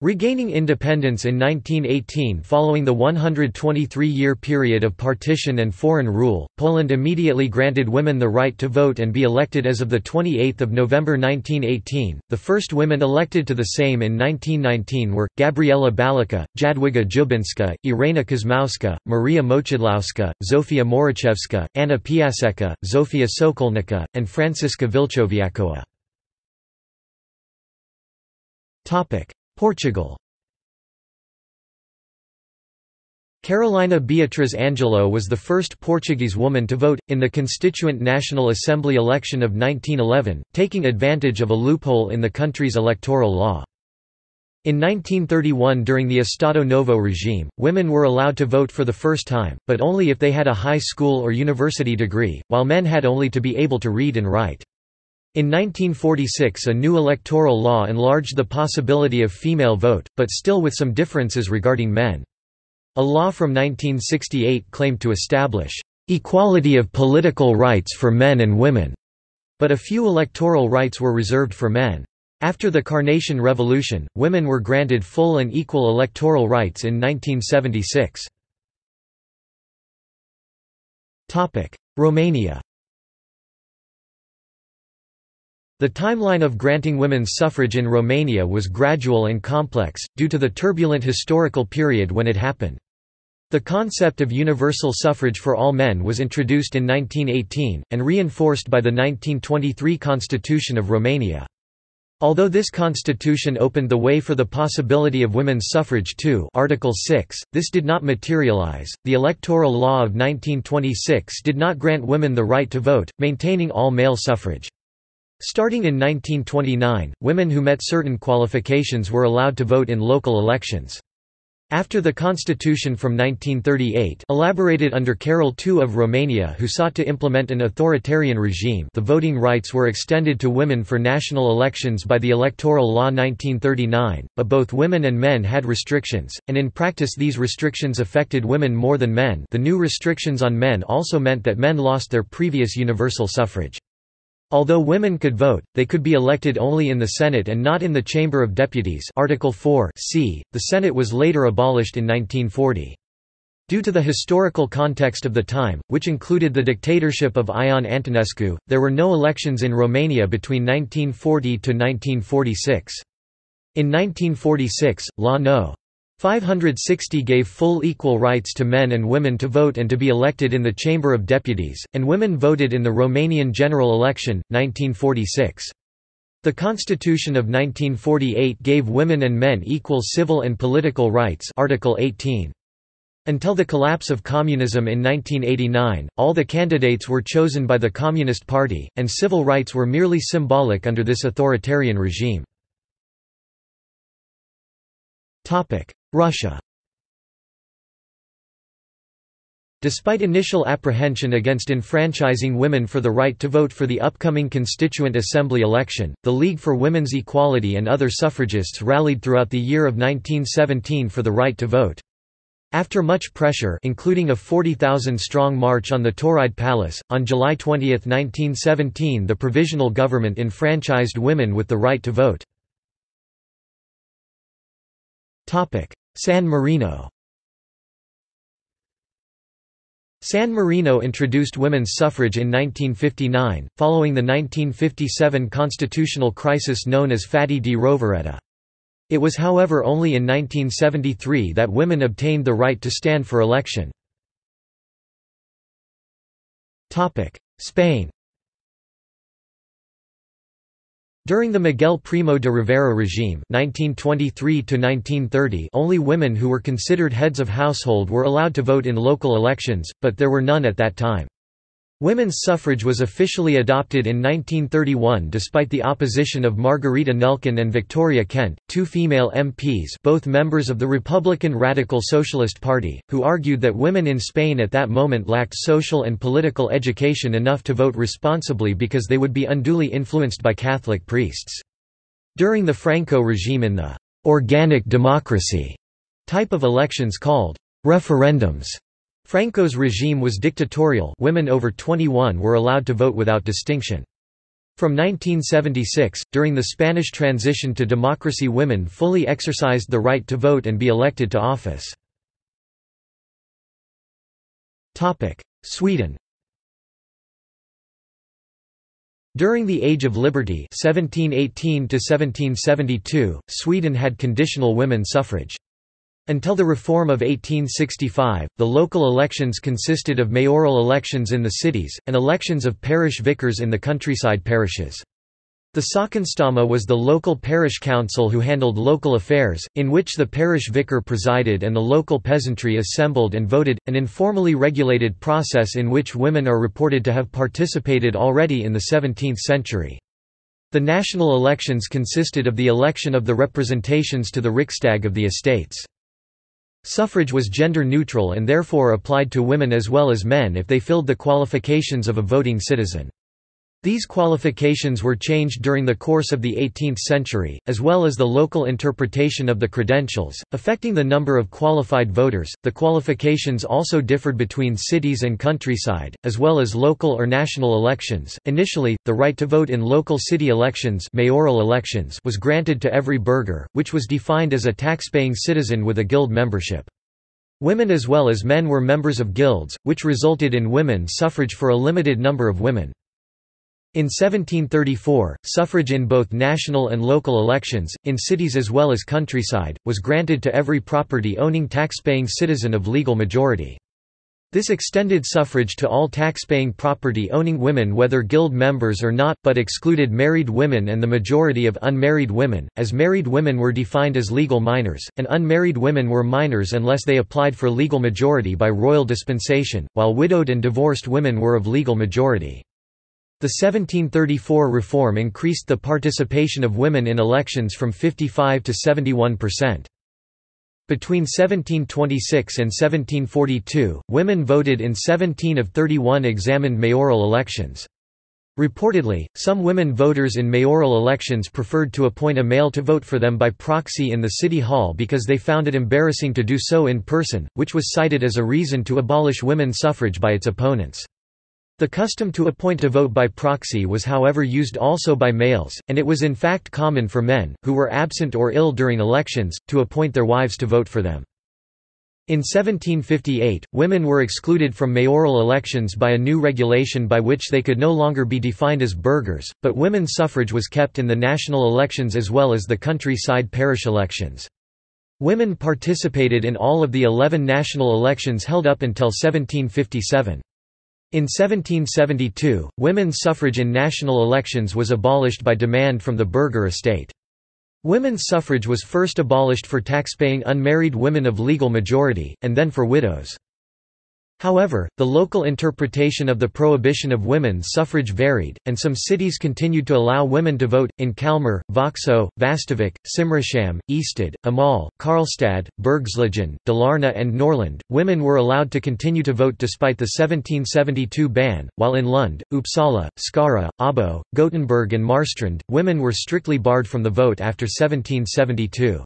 Regaining independence in 1918 following the 123-year period of partition and foreign rule, Poland immediately granted women the right to vote and be elected as of 28 November 1918. The first women elected to the Sejm in 1919 were, Gabriela Balicka, Jadwiga Dziubińska, Irena Kosmowska, Maria Moczydłowska, Zofia Moraczewska, Anna Piasecka, Zofia Sokolnicka, and Franciszka Wilczkowiakowa. Portugal Carolina Beatriz Angelo was the first Portuguese woman to vote, in the Constituent National Assembly election of 1911, taking advantage of a loophole in the country's electoral law. In 1931 during the Estado Novo regime, women were allowed to vote for the first time, but only if they had a high school or university degree, while men had only to be able to read and write. In 1946 a new electoral law enlarged the possibility of female vote, but still with some differences regarding men. A law from 1968 claimed to establish equality of political rights for men and women, but a few electoral rights were reserved for men. After the Carnation Revolution, women were granted full and equal electoral rights in 1976. Romania The timeline of granting women's suffrage in Romania was gradual and complex, due to the turbulent historical period when it happened. The concept of universal suffrage for all men was introduced in 1918, and reinforced by the 1923 Constitution of Romania. Although this constitution opened the way for the possibility of women's suffrage too Article 6, this did not materialize. The Electoral Law of 1926 did not grant women the right to vote, maintaining all male suffrage. Starting in 1929, women who met certain qualifications were allowed to vote in local elections. After the constitution from 1938 elaborated under Carol II of Romania who sought to implement an authoritarian regime the voting rights were extended to women for national elections by the Electoral Law 1939, but both women and men had restrictions, and in practice these restrictions affected women more than men the new restrictions on men also meant that men lost their previous universal suffrage. Although women could vote, they could be elected only in the Senate and not in the Chamber of Deputies Article 4 c. The Senate was later abolished in 1940. Due to the historical context of the time, which included the dictatorship of Ion Antonescu, there were no elections in Romania between 1940 to 1946. In 1946, Law No. 560 gave full equal rights to men and women to vote and to be elected in the Chamber of Deputies, and women voted in the Romanian general election, 1946. The Constitution of 1948 gave women and men equal civil and political rights Article 18. Until the collapse of communism in 1989, all the candidates were chosen by the Communist Party, and civil rights were merely symbolic under this authoritarian regime. Russia Despite initial apprehension against enfranchising women for the right to vote for the upcoming Constituent Assembly election, the League for Women's Equality and other suffragists rallied throughout the year of 1917 for the right to vote. After much pressure including a 40,000-strong march on the Tauride Palace, on July 20, 1917 the Provisional Government enfranchised women with the right to vote. San Marino San Marino introduced women's suffrage in 1959, following the 1957 constitutional crisis known as Fatti di Rovereta. It was however only in 1973 that women obtained the right to stand for election. Spain During the Miguel Primo de Rivera regime 1923 only women who were considered heads of household were allowed to vote in local elections, but there were none at that time. Women's suffrage was officially adopted in 1931 despite the opposition of Margarita Nelken and Victoria Kent, two female MPs both members of the Republican Radical Socialist Party, who argued that women in Spain at that moment lacked social and political education enough to vote responsibly because they would be unduly influenced by Catholic priests. During the Franco regime in the «organic democracy» type of elections called «referendums», Franco's regime was dictatorial women over 21 were allowed to vote without distinction. From 1976, during the Spanish transition to democracy women fully exercised the right to vote and be elected to office. Sweden During the Age of Liberty 1718 Sweden had conditional women suffrage. Until the reform of 1865, the local elections consisted of mayoral elections in the cities, and elections of parish vicars in the countryside parishes. The Sockenstämma was the local parish council who handled local affairs, in which the parish vicar presided and the local peasantry assembled and voted, an informally regulated process in which women are reported to have participated already in the 17th century. The national elections consisted of the election of the representations to the Riksdag of the estates. Suffrage was gender neutral and therefore applied to women as well as men if they filled the qualifications of a voting citizen. These qualifications were changed during the course of the 18th century, as well as the local interpretation of the credentials, affecting the number of qualified voters. The qualifications also differed between cities and countryside, as well as local or national elections. Initially, the right to vote in local city elections, mayoral elections was granted to every burgher, which was defined as a tax-paying citizen with a guild membership. Women as well as men were members of guilds, which resulted in women suffrage for a limited number of women. In 1734, suffrage in both national and local elections, in cities as well as countryside, was granted to every property-owning tax-paying citizen of legal majority. This extended suffrage to all tax-paying property-owning women whether guild members or not, but excluded married women and the majority of unmarried women, as married women were defined as legal minors, and unmarried women were minors unless they applied for legal majority by royal dispensation, while widowed and divorced women were of legal majority. The 1734 reform increased the participation of women in elections from 55 to 71 percent. Between 1726 and 1742, women voted in 17 of 31 examined mayoral elections. Reportedly, some women voters in mayoral elections preferred to appoint a male to vote for them by proxy in the city hall because they found it embarrassing to do so in person, which was cited as a reason to abolish women's suffrage by its opponents. The custom to appoint to vote by proxy was however used also by males, and it was in fact common for men, who were absent or ill during elections, to appoint their wives to vote for them. In 1758, women were excluded from mayoral elections by a new regulation by which they could no longer be defined as burghers, but women's suffrage was kept in the national elections as well as the countryside parish elections. Women participated in all of the 11 national elections held up until 1757. In 1772, women's suffrage in national elections was abolished by demand from the burgher estate. Women's suffrage was first abolished for tax-paying unmarried women of legal majority, and then for widows. However, the local interpretation of the prohibition of women's suffrage varied, and some cities continued to allow women to vote. In Kalmar, Växjö, Västervik, Simrishamn, Ystad, Amal, Karlstad, Bergslagen, Dalarna, and Norrland, women were allowed to continue to vote despite the 1772 ban, while in Lund, Uppsala, Skara, Abo, Gothenburg, and Marstrand, women were strictly barred from the vote after 1772.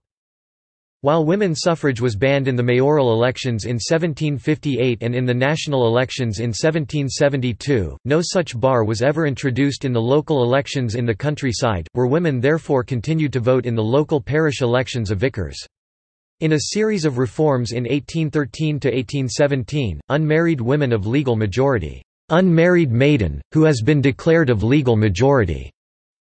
While women's suffrage was banned in the mayoral elections in 1758 and in the national elections in 1772, no such bar was ever introduced in the local elections in the countryside, where women therefore continued to vote in the local parish elections of vicars. In a series of reforms in 1813–1817, unmarried women of legal majority, "'unmarried maiden, who has been declared of legal majority'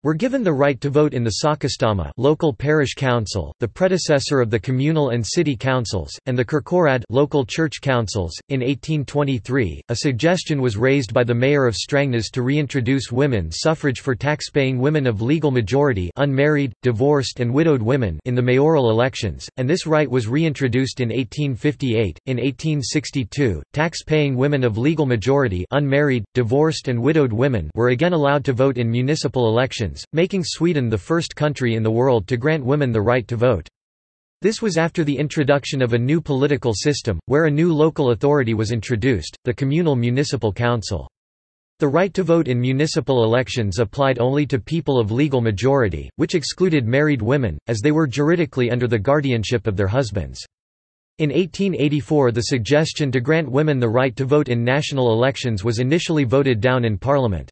were given the right to vote in the Sockenstämma local parish council, the predecessor of the communal and city councils, and the Kyrkoråd local church councils. In 1823, a suggestion was raised by the mayor of Strängnäs to reintroduce women's suffrage for tax-paying women of legal majority unmarried, divorced and widowed women in the mayoral elections, and this right was reintroduced in 1858. In 1862, tax-paying women of legal majority unmarried, divorced and widowed women were again allowed to vote in municipal elections making Sweden the first country in the world to grant women the right to vote. This was after the introduction of a new political system, where a new local authority was introduced, the communal municipal council. The right to vote in municipal elections applied only to people of legal majority, which excluded married women, as they were juridically under the guardianship of their husbands. In 1884 the suggestion to grant women the right to vote in national elections was initially voted down in Parliament.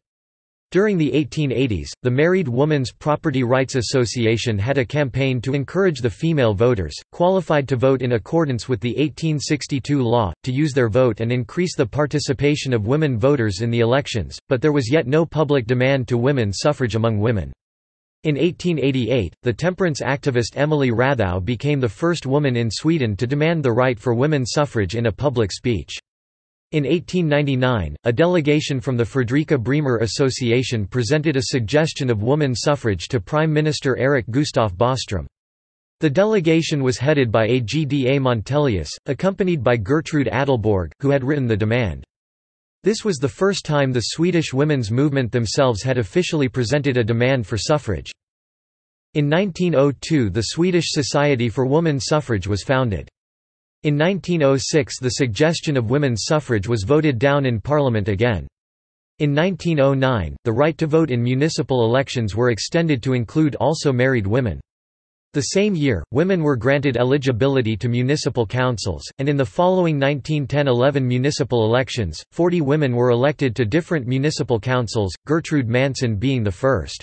During the 1880s, the Married Woman's Property Rights Association had a campaign to encourage the female voters, qualified to vote in accordance with the 1862 law, to use their vote and increase the participation of women voters in the elections, but there was yet no public demand to women's suffrage among women. In 1888, the temperance activist Emilie Rathou became the first woman in Sweden to demand the right for women's suffrage in a public speech. In 1899, a delegation from the Fredrika Bremer Association presented a suggestion of woman suffrage to Prime Minister Erik Gustaf Boström. The delegation was headed by Agda Montelius, accompanied by Gertrud Adelborg, who had written the demand. This was the first time the Swedish women's movement themselves had officially presented a demand for suffrage. In 1902 the Swedish Society for Woman Suffrage was founded. In 1906 the suggestion of women's suffrage was voted down in Parliament again. In 1909, the right to vote in municipal elections were extended to include also married women. The same year, women were granted eligibility to municipal councils, and in the following 1910–11 municipal elections, 40 women were elected to different municipal councils, Gertrud Månsson being the first.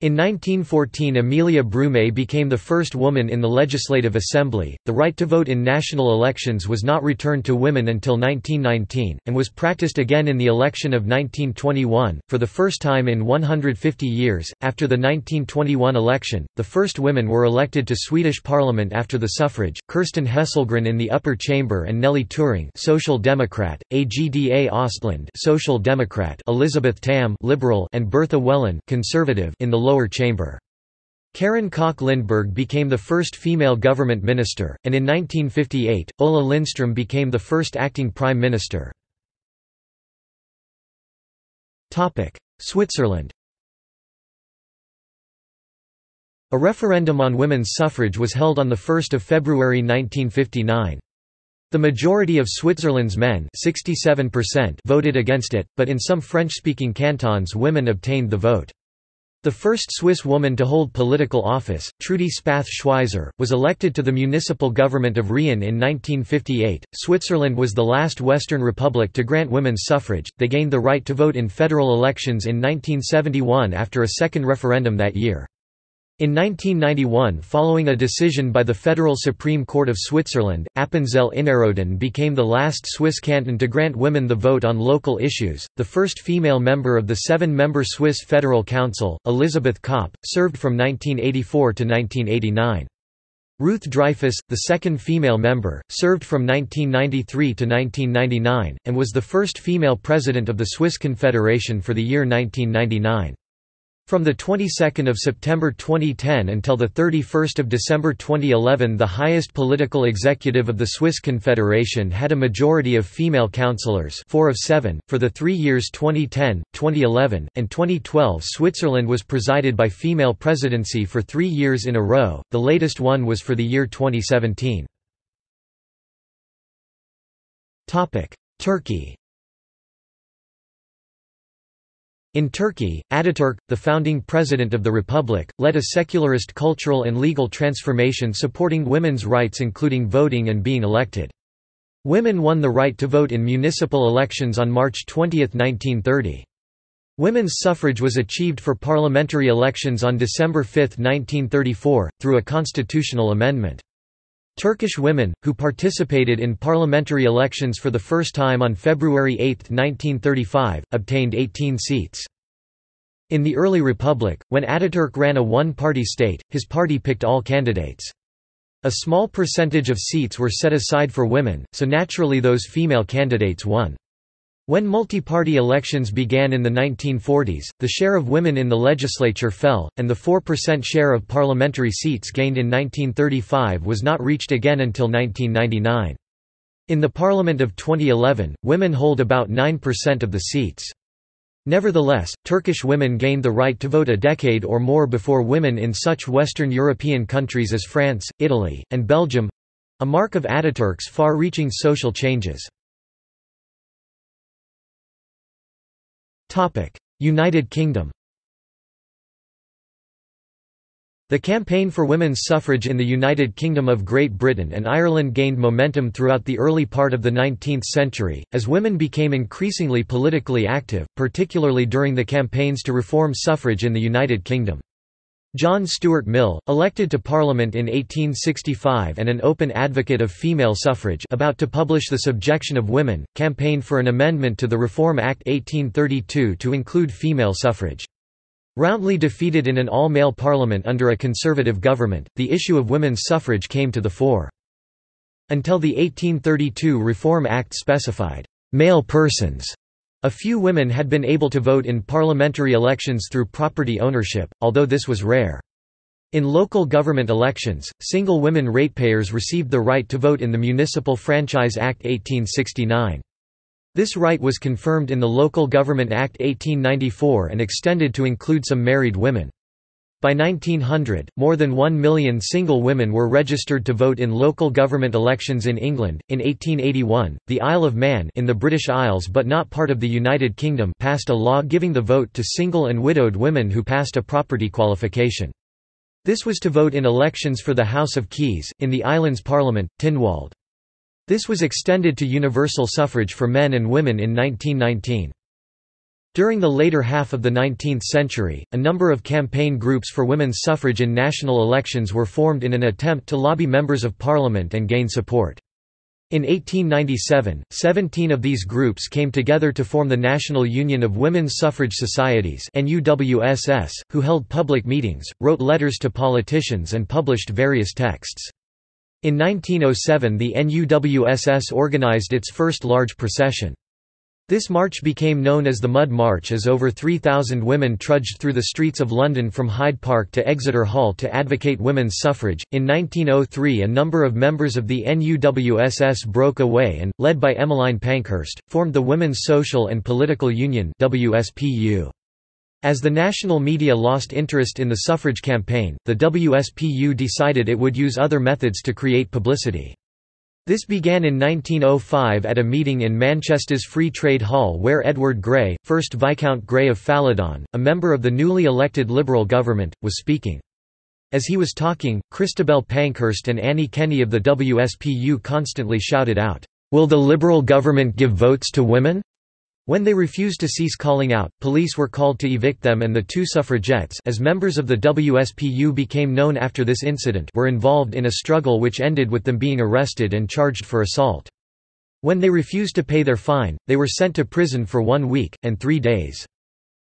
In 1914 Emilia Broomé became the first woman in the Legislative Assembly. The right to vote in national elections was not returned to women until 1919, and was practiced again in the election of 1921, for the first time in 150 years. After the 1921 election, the first women were elected to Swedish Parliament after the suffrage, Kerstin Hesselgren in the upper chamber and Nelly Thüring Social Democrat, Agda Östlund Social Democrat, Elisabeth Tamm Liberal and Bertha Wellin Conservative in the lower chamber. Karin Kock Lindberg became the first female government minister, and in 1958, Ulla Lindström became the first acting prime minister. Switzerland A referendum on women's suffrage was held on 1 February 1959. The majority of Switzerland's men 67% voted against it, but in some French-speaking cantons women obtained the vote. The first Swiss woman to hold political office, Trudy Spath-Schweizer, was elected to the municipal government of Riehen in 1958. Switzerland was the last Western republic to grant women's suffrage. They gained the right to vote in federal elections in 1971 after a second referendum that year. In 1991 following a decision by the Federal Supreme Court of Switzerland, Appenzell Innerrhoden became the last Swiss canton to grant women the vote on local issues. The first female member of the seven-member Swiss Federal Council, Elisabeth Kopp, served from 1984 to 1989. Ruth Dreifuss, the second female member, served from 1993 to 1999, and was the first female president of the Swiss Confederation for the year 1999. From the 22nd of September 2010 until the 31st of December 2011 the highest political executive of the Swiss Confederation had a majority of female councillors 4 of 7 for the 3 years 2010, 2011 and 2012 Switzerland was presided by female presidency for 3 years in a row the latest one was for the year 2017 Topic Turkey In Turkey, Ataturk, the founding president of the republic, led a secularist cultural and legal transformation supporting women's rights including voting and being elected. Women won the right to vote in municipal elections on March 20, 1930. Women's suffrage was achieved for parliamentary elections on December 5, 1934, through a constitutional amendment. Turkish women, who participated in parliamentary elections for the first time on February 8, 1935, obtained 18 seats. In the early republic, when Ataturk ran a one-party state, his party picked all candidates. A small percentage of seats were set aside for women, so naturally those female candidates won. When multi-party elections began in the 1940s, the share of women in the legislature fell, and the 4% share of parliamentary seats gained in 1935 was not reached again until 1999. In the Parliament of 2011, women hold about 9% of the seats. Nevertheless, Turkish women gained the right to vote a decade or more before women in such Western European countries as France, Italy, and Belgium—a mark of Ataturk's far-reaching social changes. United Kingdom The campaign for women's suffrage in the United Kingdom of Great Britain and Ireland gained momentum throughout the early part of the 19th century, as women became increasingly politically active, particularly during the campaigns to reform suffrage in the United Kingdom. John Stuart Mill, elected to Parliament in 1865 and an open advocate of female suffrage about to publish The Subjection of Women, campaigned for an amendment to the Reform Act 1832 to include female suffrage. Roundly defeated in an all-male parliament under a conservative government, the issue of women's suffrage came to the fore. Until the 1832 Reform Act specified, "...male persons," A few women had been able to vote in parliamentary elections through property ownership, although this was rare. In local government elections, single women ratepayers received the right to vote in the Municipal Franchise Act 1869. This right was confirmed in the Local Government Act 1894 and extended to include some married women. By 1900, more than one million single women were registered to vote in local government elections in England. In 1881, the Isle of Man in the British Isles but not part of the United Kingdom passed a law giving the vote to single and widowed women who passed a property qualification. This was to vote in elections for the House of Keys, in the island's parliament, Tynwald. This was extended to universal suffrage for men and women in 1919. During the later half of the 19th century, a number of campaign groups for women's suffrage in national elections were formed in an attempt to lobby members of parliament and gain support. In 1897, 17 of these groups came together to form the National Union of Women's Suffrage Societies who held public meetings, wrote letters to politicians and published various texts. In 1907 the NUWSS organized its first large procession. This march became known as the Mud March as over 3,000 women trudged through the streets of London from Hyde Park to Exeter Hall to advocate women's suffrage. In 1903, a number of members of the NUWSS broke away and, led by Emmeline Pankhurst, formed the Women's Social and Political Union. As the national media lost interest in the suffrage campaign, the WSPU decided it would use other methods to create publicity. This began in 1905 at a meeting in Manchester's Free Trade Hall where Edward Grey, 1st Viscount Grey of Falodon, a member of the newly elected Liberal government, was speaking. As he was talking, Christabel Pankhurst and Annie Kenney of the WSPU constantly shouted out, "'Will the Liberal government give votes to women?' When they refused to cease calling out, police were called to evict them and the two suffragettes as members of the WSPU became known after this incident were involved in a struggle which ended with them being arrested and charged for assault. When they refused to pay their fine, they were sent to prison for one week, and three days.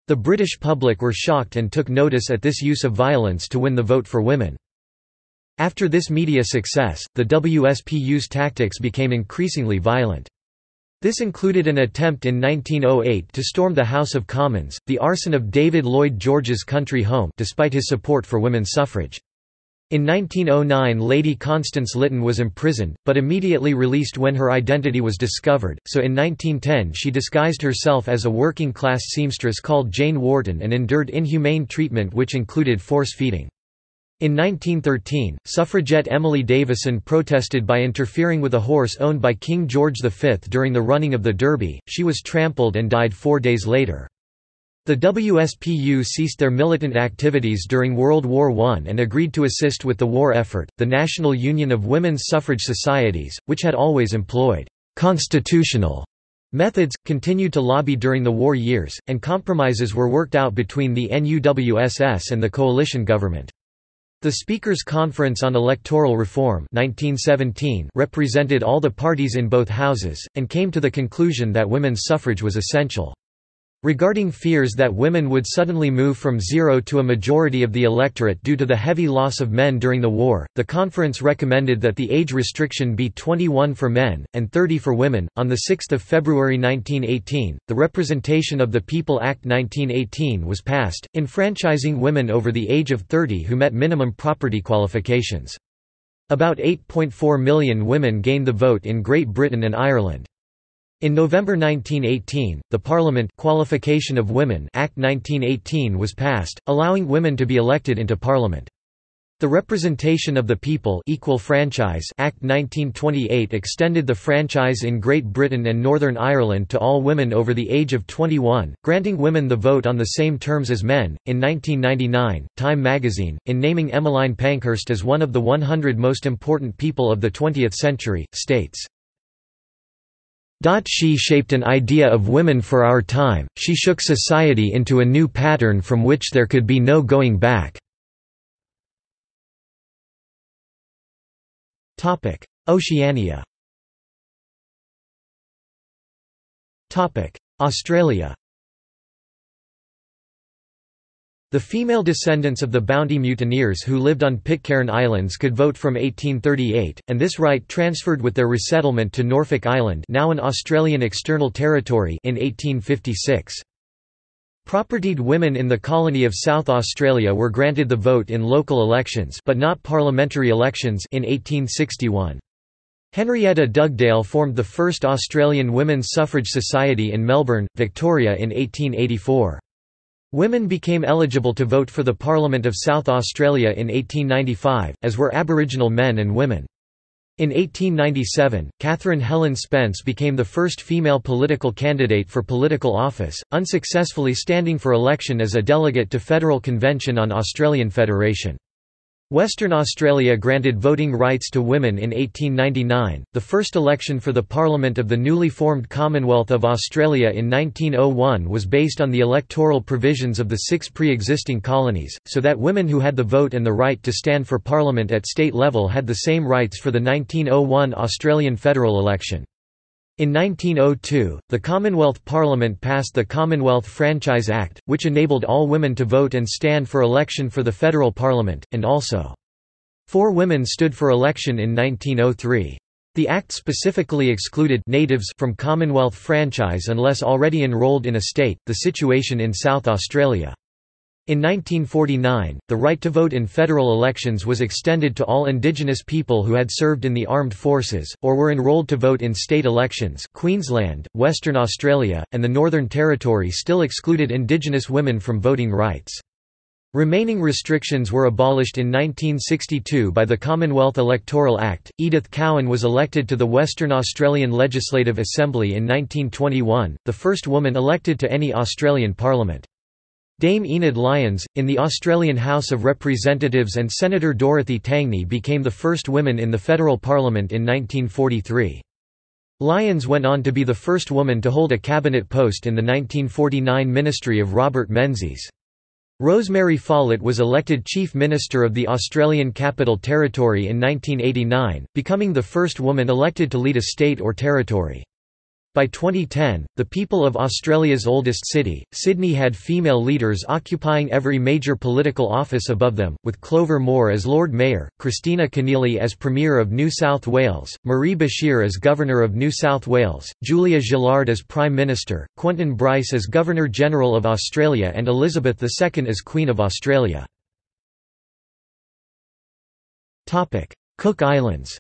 The British public were shocked and took notice at this use of violence to win the vote for women. After this media success, the WSPU's tactics became increasingly violent. This included an attempt in 1908 to storm the House of Commons, the arson of David Lloyd George's country home despite his support for women's suffrage. In 1909 Lady Constance Lytton was imprisoned, but immediately released when her identity was discovered, so in 1910 she disguised herself as a working-class seamstress called Jane Warton and endured inhumane treatment which included force-feeding. In 1913, suffragette Emily Davison protested by interfering with a horse owned by King George V during the running of the Derby, she was trampled and died four days later. The WSPU ceased their militant activities during World War I and agreed to assist with the war effort. The National Union of Women's Suffrage Societies, which had always employed constitutional methods, continued to lobby during the war years, and compromises were worked out between the NUWSS and the coalition government. The Speakers' Conference on Electoral Reform 1917 represented all the parties in both houses, and came to the conclusion that women's suffrage was essential. Regarding fears that women would suddenly move from zero to a majority of the electorate due to the heavy loss of men during the war, the conference recommended that the age restriction be 21 for men, and 30 for women. On the 6 February 1918, the Representation of the People Act 1918 was passed, enfranchising women over the age of 30 who met minimum property qualifications. About 8.4 million women gained the vote in Great Britain and Ireland. In November 1918, the Parliament Qualification of Women Act 1918 was passed, allowing women to be elected into Parliament. The Representation of the People Equal Franchise Act 1928 extended the franchise in Great Britain and Northern Ireland to all women over the age of 21, granting women the vote on the same terms as men. In 1999, Time magazine, in naming Emmeline Pankhurst as one of the 100 most important people of the 20th century, states she shaped an idea of women for our time, she shook society into a new pattern from which there could be no going back. Oceania. Australia the female descendants of the Bounty mutineers who lived on Pitcairn Islands could vote from 1838, and this right transferred with their resettlement to Norfolk Island now an Australian external territory in 1856. Propertied women in the colony of South Australia were granted the vote in local elections but not parliamentary elections in 1861. Henrietta Dugdale formed the first Australian Women's Suffrage Society in Melbourne, Victoria in 1884. Women became eligible to vote for the Parliament of South Australia in 1895, as were Aboriginal men and women. In 1897, Catherine Helen Spence became the first female political candidate for political office, unsuccessfully standing for election as a delegate to Federal Convention on Australian Federation. Western Australia granted voting rights to women in 1899. The first election for the Parliament of the newly formed Commonwealth of Australia in 1901 was based on the electoral provisions of the six pre existing colonies, so that women who had the vote and the right to stand for Parliament at state level had the same rights for the 1901 Australian federal election. In 1902, the Commonwealth Parliament passed the Commonwealth Franchise Act, which enabled all women to vote and stand for election for the federal parliament, and also four women stood for election in 1903. The act specifically excluded natives from Commonwealth franchise unless already enrolled in a state, the situation in South Australia. In 1949, the right to vote in federal elections was extended to all Indigenous people who had served in the armed forces, or were enrolled to vote in state elections Queensland, Western Australia, and the Northern Territory still excluded Indigenous women from voting rights. Remaining restrictions were abolished in 1962 by the Commonwealth Electoral Act. Edith Cowan was elected to the Western Australian Legislative Assembly in 1921, the first woman elected to any Australian parliament. Dame Enid Lyons, in the Australian House of Representatives and Senator Dorothy Tangney became the first women in the federal parliament in 1943. Lyons went on to be the first woman to hold a cabinet post in the 1949 ministry of Robert Menzies. Rosemary Follett was elected Chief Minister of the Australian Capital Territory in 1989, becoming the first woman elected to lead a state or territory. By 2010, the people of Australia's oldest city, Sydney had female leaders occupying every major political office above them, with Clover Moore as Lord Mayor, Kristina Keneally as Premier of New South Wales, Marie Bashir as Governor of New South Wales, Julia Gillard as Prime Minister, Quentin Bryce as Governor-General of Australia and Elizabeth II as Queen of Australia. Cook Islands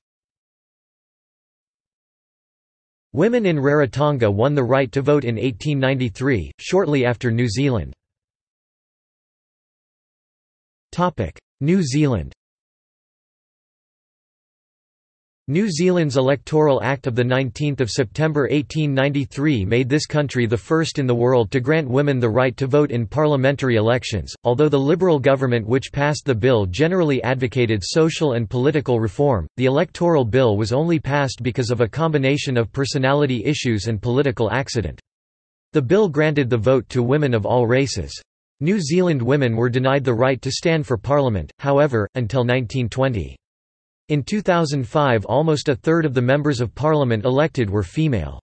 Women in Rarotonga won the right to vote in 1893, shortly after New Zealand. New Zealand New Zealand's Electoral Act of 19 September 1893 made this country the first in the world to grant women the right to vote in parliamentary elections, although the Liberal government which passed the bill generally advocated social and political reform, the electoral bill was only passed because of a combination of personality issues and political accident. The bill granted the vote to women of all races. New Zealand women were denied the right to stand for parliament, however, until 1920. In 2005 almost a third of the members of parliament elected were female.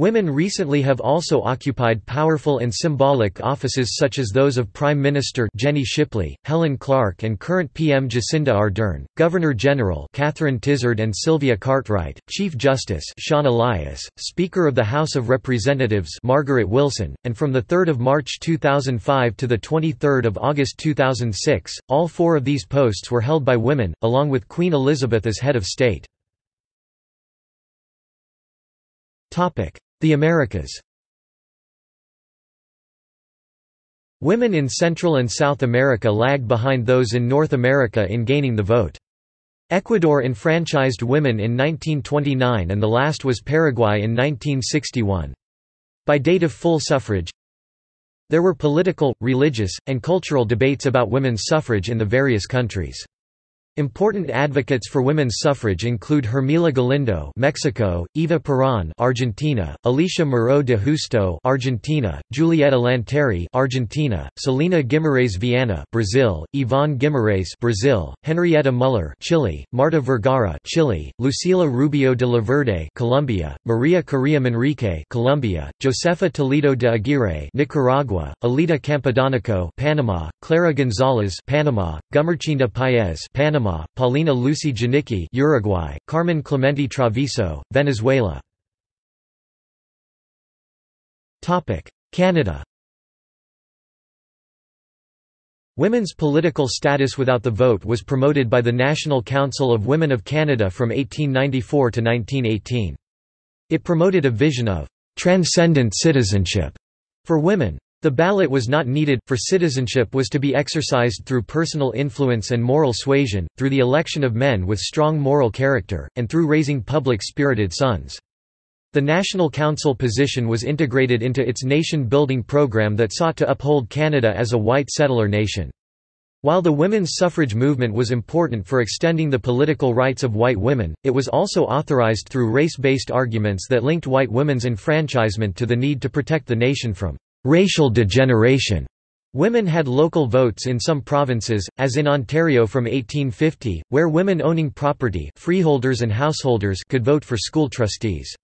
Women recently have also occupied powerful and symbolic offices such as those of Prime Minister Jenny Shipley, Helen Clark and current PM Jacinda Ardern, Governor-General Catherine Tizard and Sylvia Cartwright, Chief Justice Sian Elias, Speaker of the House of Representatives Margaret Wilson, and from 3 March 2005 to 23 August 2006, all four of these posts were held by women, along with Queen Elizabeth as head of state. The Americas Women in Central and South America lagged behind those in North America in gaining the vote. Ecuador enfranchised women in 1929 and the last was Paraguay in 1961. By date of full suffrage, there were political, religious, and cultural debates about women's suffrage in the various countries. Important advocates for women's suffrage include Hermila Galindo, Mexico; Eva Perón, Argentina; Alicia Moreau de Justo, Argentina; Julieta Lanteri, Argentina; Celina Guimarães Viana, Brazil; Yvonne Guimarães, Brazil; Henrietta Muller, Chile; Marta Vergara, Chile; Lucila Rubio de la Verde, Colombia; Maria Correa Manrique, Colombia; Josefa Toledo de Aguirre, Nicaragua; Alida Campodonico, Panama; Clara González, Panama; Gumercinda Paez, Panama Panama, Paulina Luisi Janicki Uruguay, Carmen Clemente Travieso, Venezuela. Canada Women's political status without the vote was promoted by the National Council of Women of Canada from 1894 to 1918. It promoted a vision of «transcendent citizenship» for women. The ballot was not needed, for citizenship was to be exercised through personal influence and moral suasion, through the election of men with strong moral character, and through raising public-spirited sons. The National Council position was integrated into its nation-building program that sought to uphold Canada as a white settler nation. While the women's suffrage movement was important for extending the political rights of white women, it was also authorized through race-based arguments that linked white women's enfranchisement to the need to protect the nation from racial degeneration. Women had local votes in some provinces, as in Ontario from 1850, where women owning property freeholders and householders could vote for school trustees.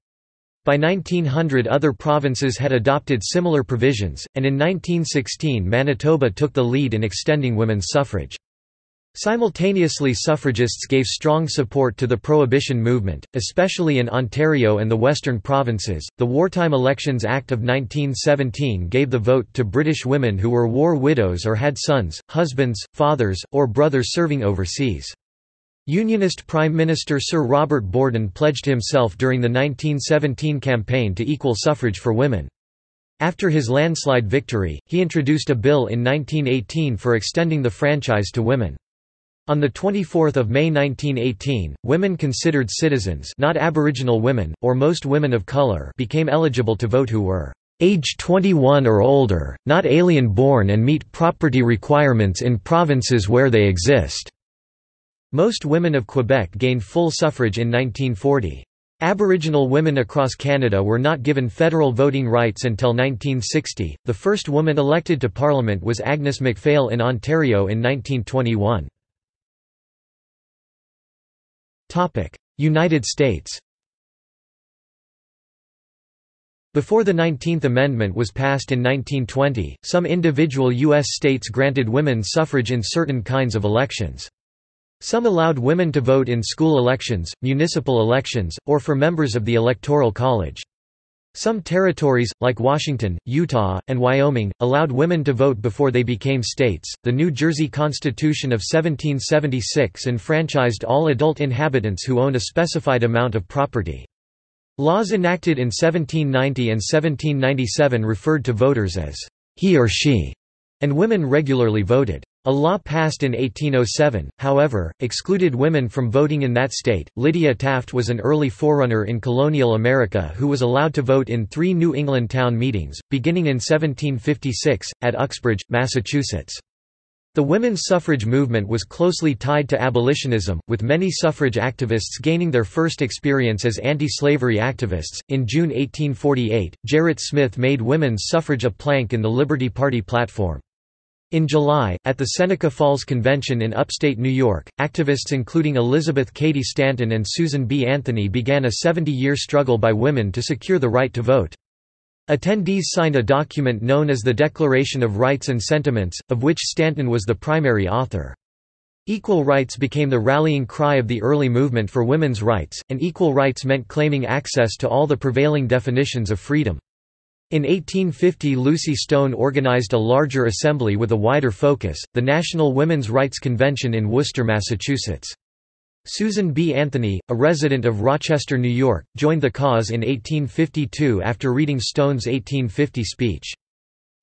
By 1900 other provinces had adopted similar provisions, and in 1916 Manitoba took the lead in extending women's suffrage. Simultaneously suffragists gave strong support to the prohibition movement, especially in Ontario and the western provinces. The Wartime Elections Act of 1917 gave the vote to British women who were war widows or had sons, husbands, fathers, or brothers serving overseas. Unionist Prime Minister Sir Robert Borden pledged himself during the 1917 campaign to equal suffrage for women. After his landslide victory, he introduced a bill in 1918 for extending the franchise to women. On 24 May 1918, women considered citizens not Aboriginal women, or most women of colour became eligible to vote who were age 21 or older, not alien-born and meet property requirements in provinces where they exist." Most women of Quebec gained full suffrage in 1940. Aboriginal women across Canada were not given federal voting rights until 1960. The first woman elected to Parliament was Agnes MacPhail in Ontario in 1921. United States Before the 19th Amendment was passed in 1920, some individual U.S. states granted women suffrage in certain kinds of elections. Some allowed women to vote in school elections, municipal elections, or for members of the Electoral College. Some territories, like Washington, Utah, and Wyoming, allowed women to vote before they became states. The New Jersey Constitution of 1776 enfranchised all adult inhabitants who owned a specified amount of property. Laws enacted in 1790 and 1797 referred to voters as he or she, and women regularly voted. A law passed in 1807, however, excluded women from voting in that state. Lydia Taft was an early forerunner in colonial America who was allowed to vote in three New England town meetings, beginning in 1756, at Uxbridge, Massachusetts. The women's suffrage movement was closely tied to abolitionism, with many suffrage activists gaining their first experience as anti-slavery activists. In June 1848, Gerrit Smith made women's suffrage a plank in the Liberty Party platform. In July, at the Seneca Falls Convention in upstate New York, activists including Elizabeth Cady Stanton and Susan B. Anthony began a 70-year struggle by women to secure the right to vote. Attendees signed a document known as the Declaration of Rights and Sentiments, of which Stanton was the primary author. Equal rights became the rallying cry of the early movement for women's rights, and equal rights meant claiming access to all the prevailing definitions of freedom. In 1850 Lucy Stone organized a larger assembly with a wider focus, the National Women's Rights Convention in Worcester, Massachusetts. Susan B. Anthony, a resident of Rochester, New York, joined the cause in 1852 after reading Stone's 1850 speech.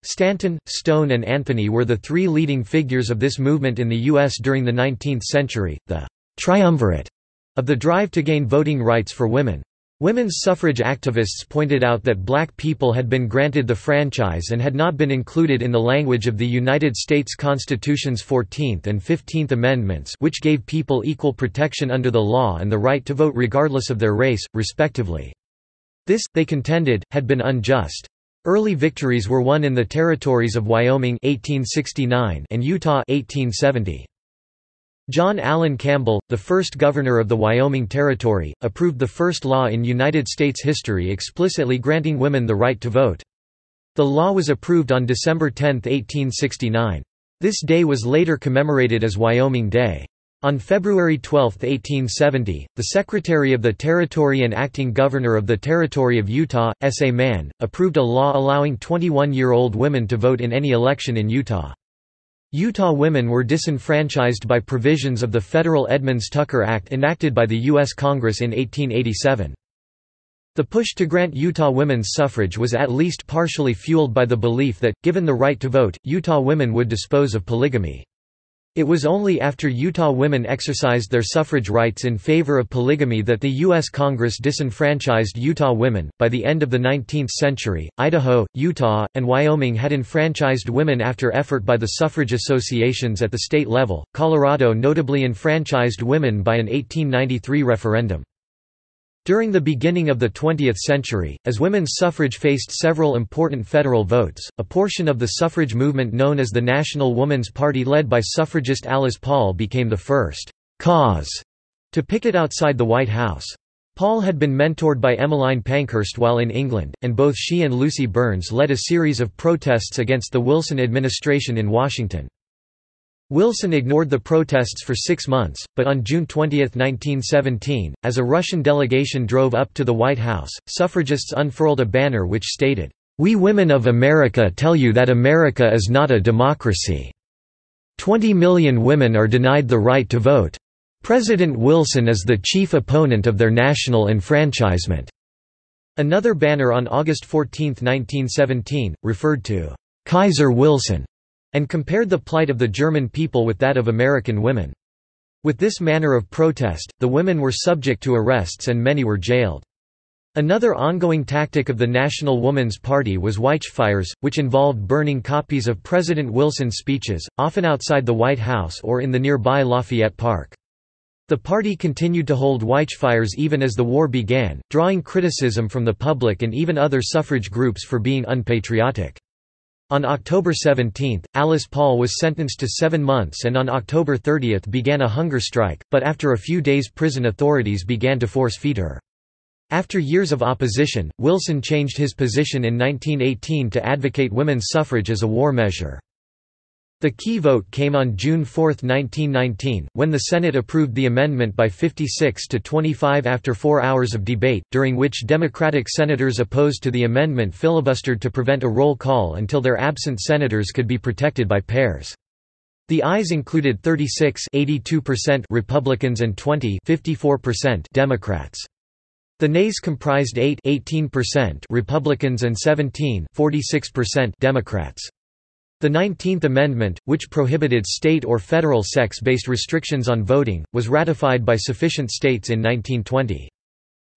Stanton, Stone and Anthony were the three leading figures of this movement in the U.S. during the 19th century, the triumvirate of the drive to gain voting rights for women. Women's suffrage activists pointed out that black people had been granted the franchise and had not been included in the language of the United States Constitution's 14th and 15th Amendments which gave people equal protection under the law and the right to vote regardless of their race, respectively. This, they contended, had been unjust. Early victories were won in the territories of Wyoming 1869 and Utah 1870. John Allen Campbell, the first governor of the Wyoming Territory, approved the first law in United States history explicitly granting women the right to vote. The law was approved on December 10, 1869. This day was later commemorated as Wyoming Day. On February 12, 1870, the Secretary of the Territory and acting governor of the Territory of Utah, S. A. Mann, approved a law allowing 21-year-old women to vote in any election in Utah. Utah women were disenfranchised by provisions of the federal Edmunds-Tucker Act enacted by the U.S. Congress in 1887. The push to grant Utah women's suffrage was at least partially fueled by the belief that, given the right to vote, Utah women would dispose of polygamy. It was only after Utah women exercised their suffrage rights in favor of polygamy that the U.S. Congress disenfranchised Utah women. By the end of the 19th century, Idaho, Utah, and Wyoming had enfranchised women after effort by the suffrage associations at the state level. Colorado notably enfranchised women by an 1893 referendum. During the beginning of the 20th century, as women's suffrage faced several important federal votes, a portion of the suffrage movement known as the National Woman's Party led by suffragist Alice Paul became the first cause to picket outside the White House. Paul had been mentored by Emmeline Pankhurst while in England, and both she and Lucy Burns led a series of protests against the Wilson administration in Washington. Wilson ignored the protests for six months, but on June 20, 1917, as a Russian delegation drove up to the White House, suffragists unfurled a banner which stated, "'We women of America tell you that America is not a democracy. Twenty million women are denied the right to vote. President Wilson is the chief opponent of their national enfranchisement." Another banner on August 14, 1917, referred to Kaiser Wilson and compared the plight of the German people with that of American women. With this manner of protest, the women were subject to arrests and many were jailed. Another ongoing tactic of the National Woman's Party was watchfires, which involved burning copies of President Wilson's speeches, often outside the White House or in the nearby Lafayette Park. The party continued to hold watchfires even as the war began, drawing criticism from the public and even other suffrage groups for being unpatriotic. On October 17, Alice Paul was sentenced to seven months and on October 30 began a hunger strike, but after a few days prison authorities began to force-feed her. After years of opposition, Wilson changed his position in 1918 to advocate women's suffrage as a war measure. The key vote came on June 4, 1919, when the Senate approved the amendment by 56 to 25 after four hours of debate, during which Democratic senators opposed to the amendment filibustered to prevent a roll call until their absent senators could be protected by pairs. The ayes included 36 Republicans and 20 Democrats. The nays comprised 8 Republicans and 17 Democrats. The Nineteenth Amendment, which prohibited state or federal sex-based restrictions on voting, was ratified by sufficient states in 1920.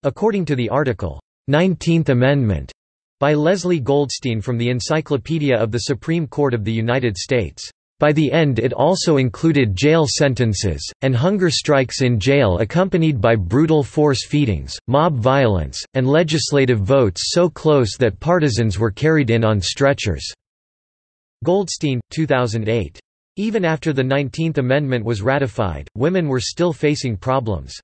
According to the article, "'Nineteenth Amendment' by Leslie Goldstein from the Encyclopedia of the Supreme Court of the United States. By the end it also included jail sentences, and hunger strikes in jail accompanied by brutal force feedings, mob violence, and legislative votes so close that partisans were carried in on stretchers. Goldstein, 2008. Even after the 19th Amendment was ratified, women were still facing problems.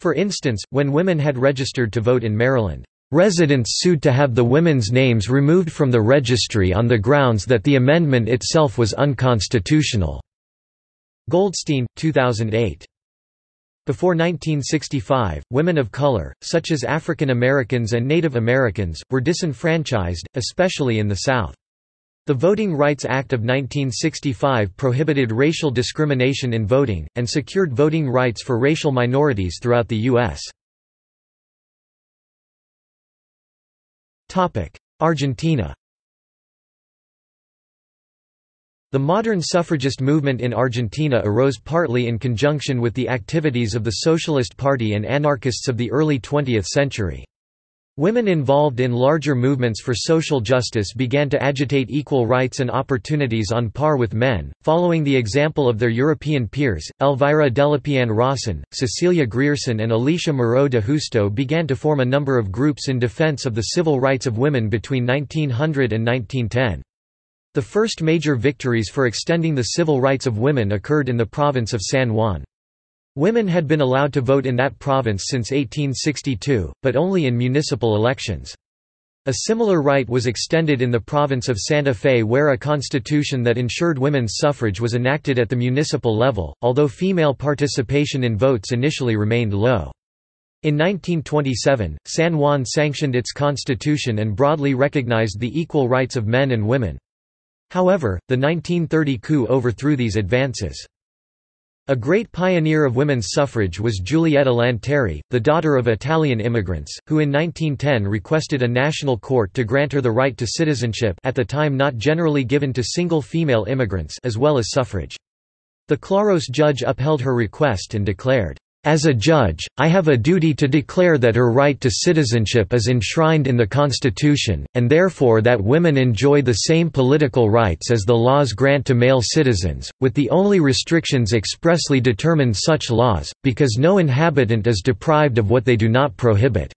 For instance, when women had registered to vote in Maryland, residents sued to have the women's names removed from the registry on the grounds that the amendment itself was unconstitutional. Goldstein, 2008. Before 1965, women of color, such as African Americans and Native Americans, were disenfranchised, especially in the South. The Voting Rights Act of 1965 prohibited racial discrimination in voting, and secured voting rights for racial minorities throughout the U.S. Argentina The modern suffragist movement in Argentina arose partly in conjunction with the activities of the Socialist Party and anarchists of the early 20th century. Women involved in larger movements for social justice began to agitate equal rights and opportunities on par with men, following the example of their European peers. Elvira Dellepiane Rawson, Cecilia Grierson, and Alicia Moreau de Justo began to form a number of groups in defense of the civil rights of women between 1900 and 1910. The first major victories for extending the civil rights of women occurred in the province of San Juan. Women had been allowed to vote in that province since 1862, but only in municipal elections. A similar right was extended in the province of Santa Fe where a constitution that ensured women's suffrage was enacted at the municipal level, although female participation in votes initially remained low. In 1927, San Juan sanctioned its constitution and broadly recognized the equal rights of men and women. However, the 1930 coup overthrew these advances. A great pioneer of women's suffrage was Julieta Lanteri, the daughter of Italian immigrants, who in 1910 requested a national court to grant her the right to citizenship at the time not generally given to single female immigrants as well as suffrage. The Claros judge upheld her request and declared, as a judge, I have a duty to declare that her right to citizenship is enshrined in the Constitution, and therefore that women enjoy the same political rights as the laws grant to male citizens, with the only restrictions expressly determined such laws, because no inhabitant is deprived of what they do not prohibit.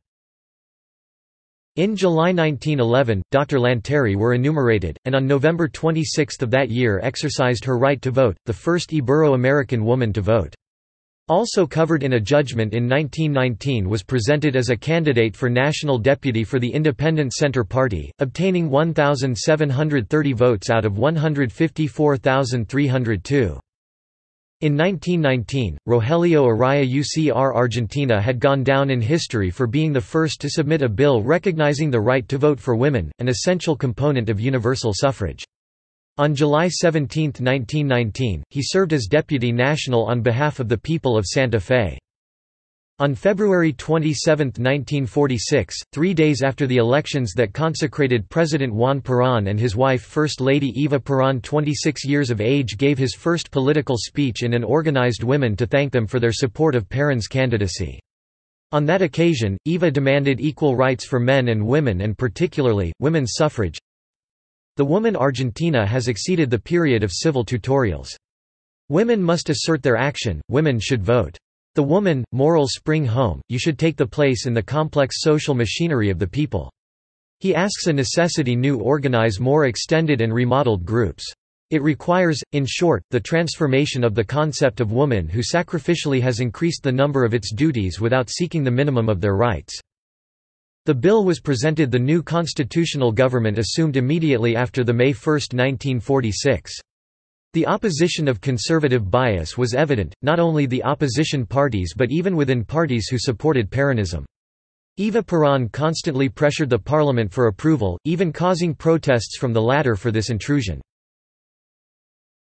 In July 1911, Dr. Lanteri were enumerated, and on November 26 of that year exercised her right to vote, the first Ibero-American woman to vote. Also covered in a judgment in 1919 was presented as a candidate for national deputy for the Independent Centre Party, obtaining 1,730 votes out of 154,302. In 1919, Rogelio Araya UCR Argentina had gone down in history for being the first to submit a bill recognizing the right to vote for women, an essential component of universal suffrage. On July 17, 1919, he served as Deputy National on behalf of the people of Santa Fe. On February 27, 1946, three days after the elections that consecrated President Juan Perón and his wife First Lady Eva Perón 26 years of age gave his first political speech in an organized women to thank them for their support of Perón's candidacy. On that occasion, Eva demanded equal rights for men and women and particularly, women's suffrage, the woman Argentina has exceeded the period of civil tutorials. Women must assert their action, women should vote. The woman, moral spring home, you should take the place in the complex social machinery of the people. He asks a necessity new organize more extended and remodeled groups. It requires, in short, the transformation of the concept of woman who sacrificially has increased the number of its duties without seeking the minimum of their rights. The bill was presented the new constitutional government assumed immediately after the May 1, 1946. The opposition of conservative bias was evident, not only the opposition parties but even within parties who supported Peronism. Eva Perón constantly pressured the parliament for approval, even causing protests from the latter for this intrusion.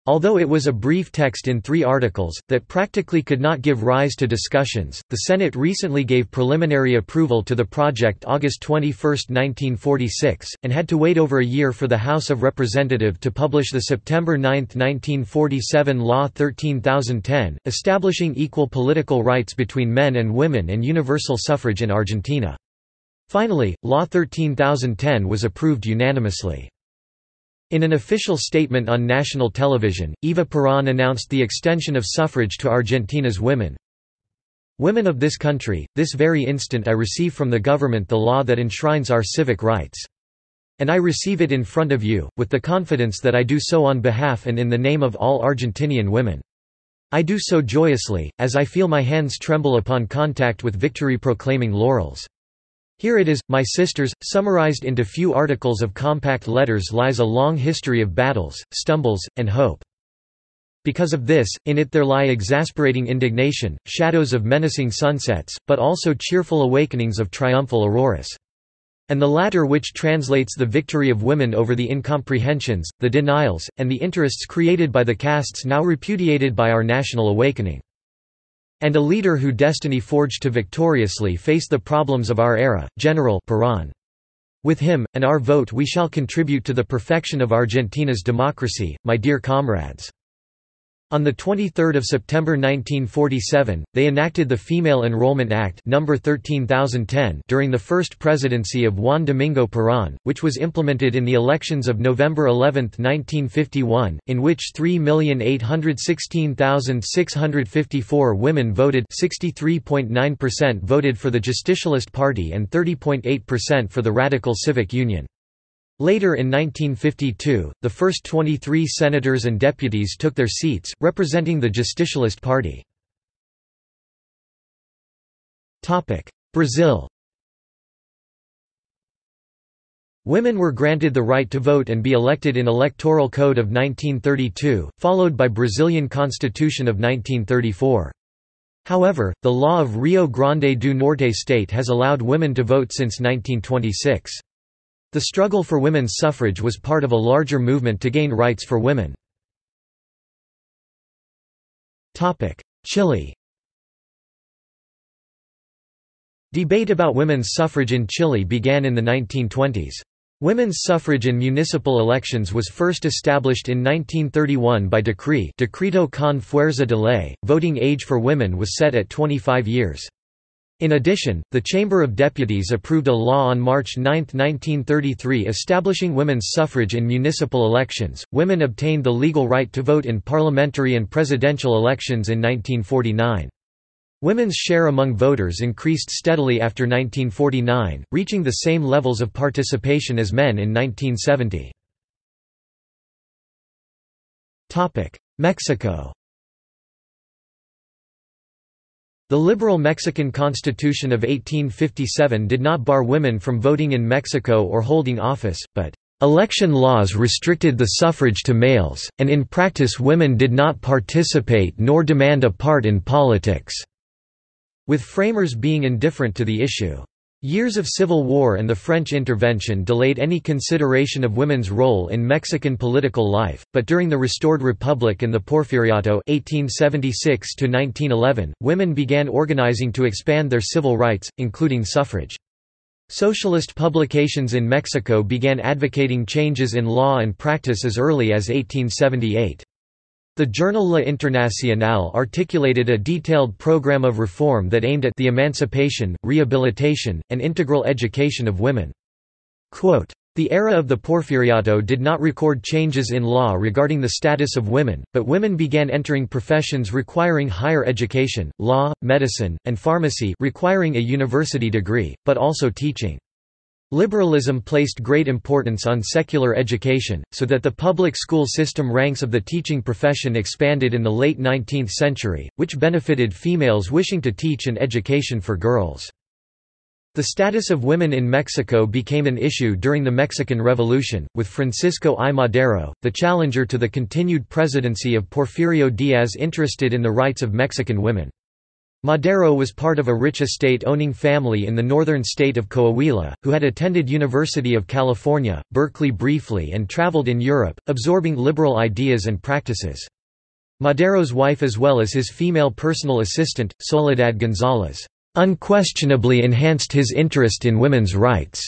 Although it was a brief text in three articles, that practically could not give rise to discussions, the Senate recently gave preliminary approval to the project August 21, 1946, and had to wait over a year for the House of Representatives to publish the September 9, 1947 Law 13010, establishing equal political rights between men and women and universal suffrage in Argentina. Finally, Law 13010 was approved unanimously. In an official statement on national television, Eva Perón announced the extension of suffrage to Argentina's women. Women of this country, this very instant I receive from the government the law that enshrines our civic rights. And I receive it in front of you, with the confidence that I do so on behalf and in the name of all Argentinian women. I do so joyously, as I feel my hands tremble upon contact with victory-proclaiming laurels. Here it is, my sisters, summarized into few articles of compact letters lies a long history of battles, stumbles, and hope. Because of this, in it there lie exasperating indignation, shadows of menacing sunsets, but also cheerful awakenings of triumphal auroras. And the latter which translates the victory of women over the incomprehensions, the denials, and the interests created by the castes now repudiated by our national awakening and a leader who destiny forged to victoriously face the problems of our era, General Perón. With him, and our vote we shall contribute to the perfection of Argentina's democracy, my dear comrades. On 23 September 1947, they enacted the Female Enrollment Act No. 13010 during the first presidency of Juan Domingo Perón, which was implemented in the elections of November 11, 1951, in which 3,816,654 women voted 63.9% voted for the Justicialist Party and 30.8% for the Radical Civic Union. Later in 1952, the first 23 senators and deputies took their seats, representing the Justicialist Party. Brazil Women were granted the right to vote and be elected in Electoral Code of 1932, followed by Brazilian Constitution of 1934. However, the law of Rio Grande do Norte state has allowed women to vote since 1926. The struggle for women's suffrage was part of a larger movement to gain rights for women. Chile Debate about women's suffrage in Chile began in the 1920s. Women's suffrage in municipal elections was first established in 1931 by decree Decreto con fuerza de ley. Voting age for women was set at 25 years. In addition, the Chamber of Deputies approved a law on March 9, 1933 establishing women's suffrage in municipal elections. Women obtained the legal right to vote in parliamentary and presidential elections in 1949. Women's share among voters increased steadily after 1949, reaching the same levels of participation as men in 1970. Mexico The liberal Mexican Constitution of 1857 did not bar women from voting in Mexico or holding office, but Election laws restricted the suffrage to males, and in practice women did not participate nor demand a part in politics with framers being indifferent to the issue. Years of civil war and the French intervention delayed any consideration of women's role in Mexican political life, but during the restored republic and the Porfiriato 1876 women began organizing to expand their civil rights, including suffrage. Socialist publications in Mexico began advocating changes in law and practice as early as 1878. The journal La Internacional articulated a detailed program of reform that aimed at the emancipation, rehabilitation, and integral education of women. Quote, the era of the Porfiriato did not record changes in law regarding the status of women, but women began entering professions requiring higher education, law, medicine, and pharmacy requiring a university degree, but also teaching. Liberalism placed great importance on secular education, so that the public school system ranks of the teaching profession expanded in the late 19th century, which benefited females wishing to teach and education for girls. The status of women in Mexico became an issue during the Mexican Revolution, with Francisco I. Madero, the challenger to the continued presidency of Porfirio Diaz interested in the rights of Mexican women. Madero was part of a rich estate-owning family in the northern state of Coahuila, who had attended University of California, Berkeley briefly and traveled in Europe, absorbing liberal ideas and practices. Madero's wife as well as his female personal assistant, Soledad González, unquestionably enhanced his interest in women's rights.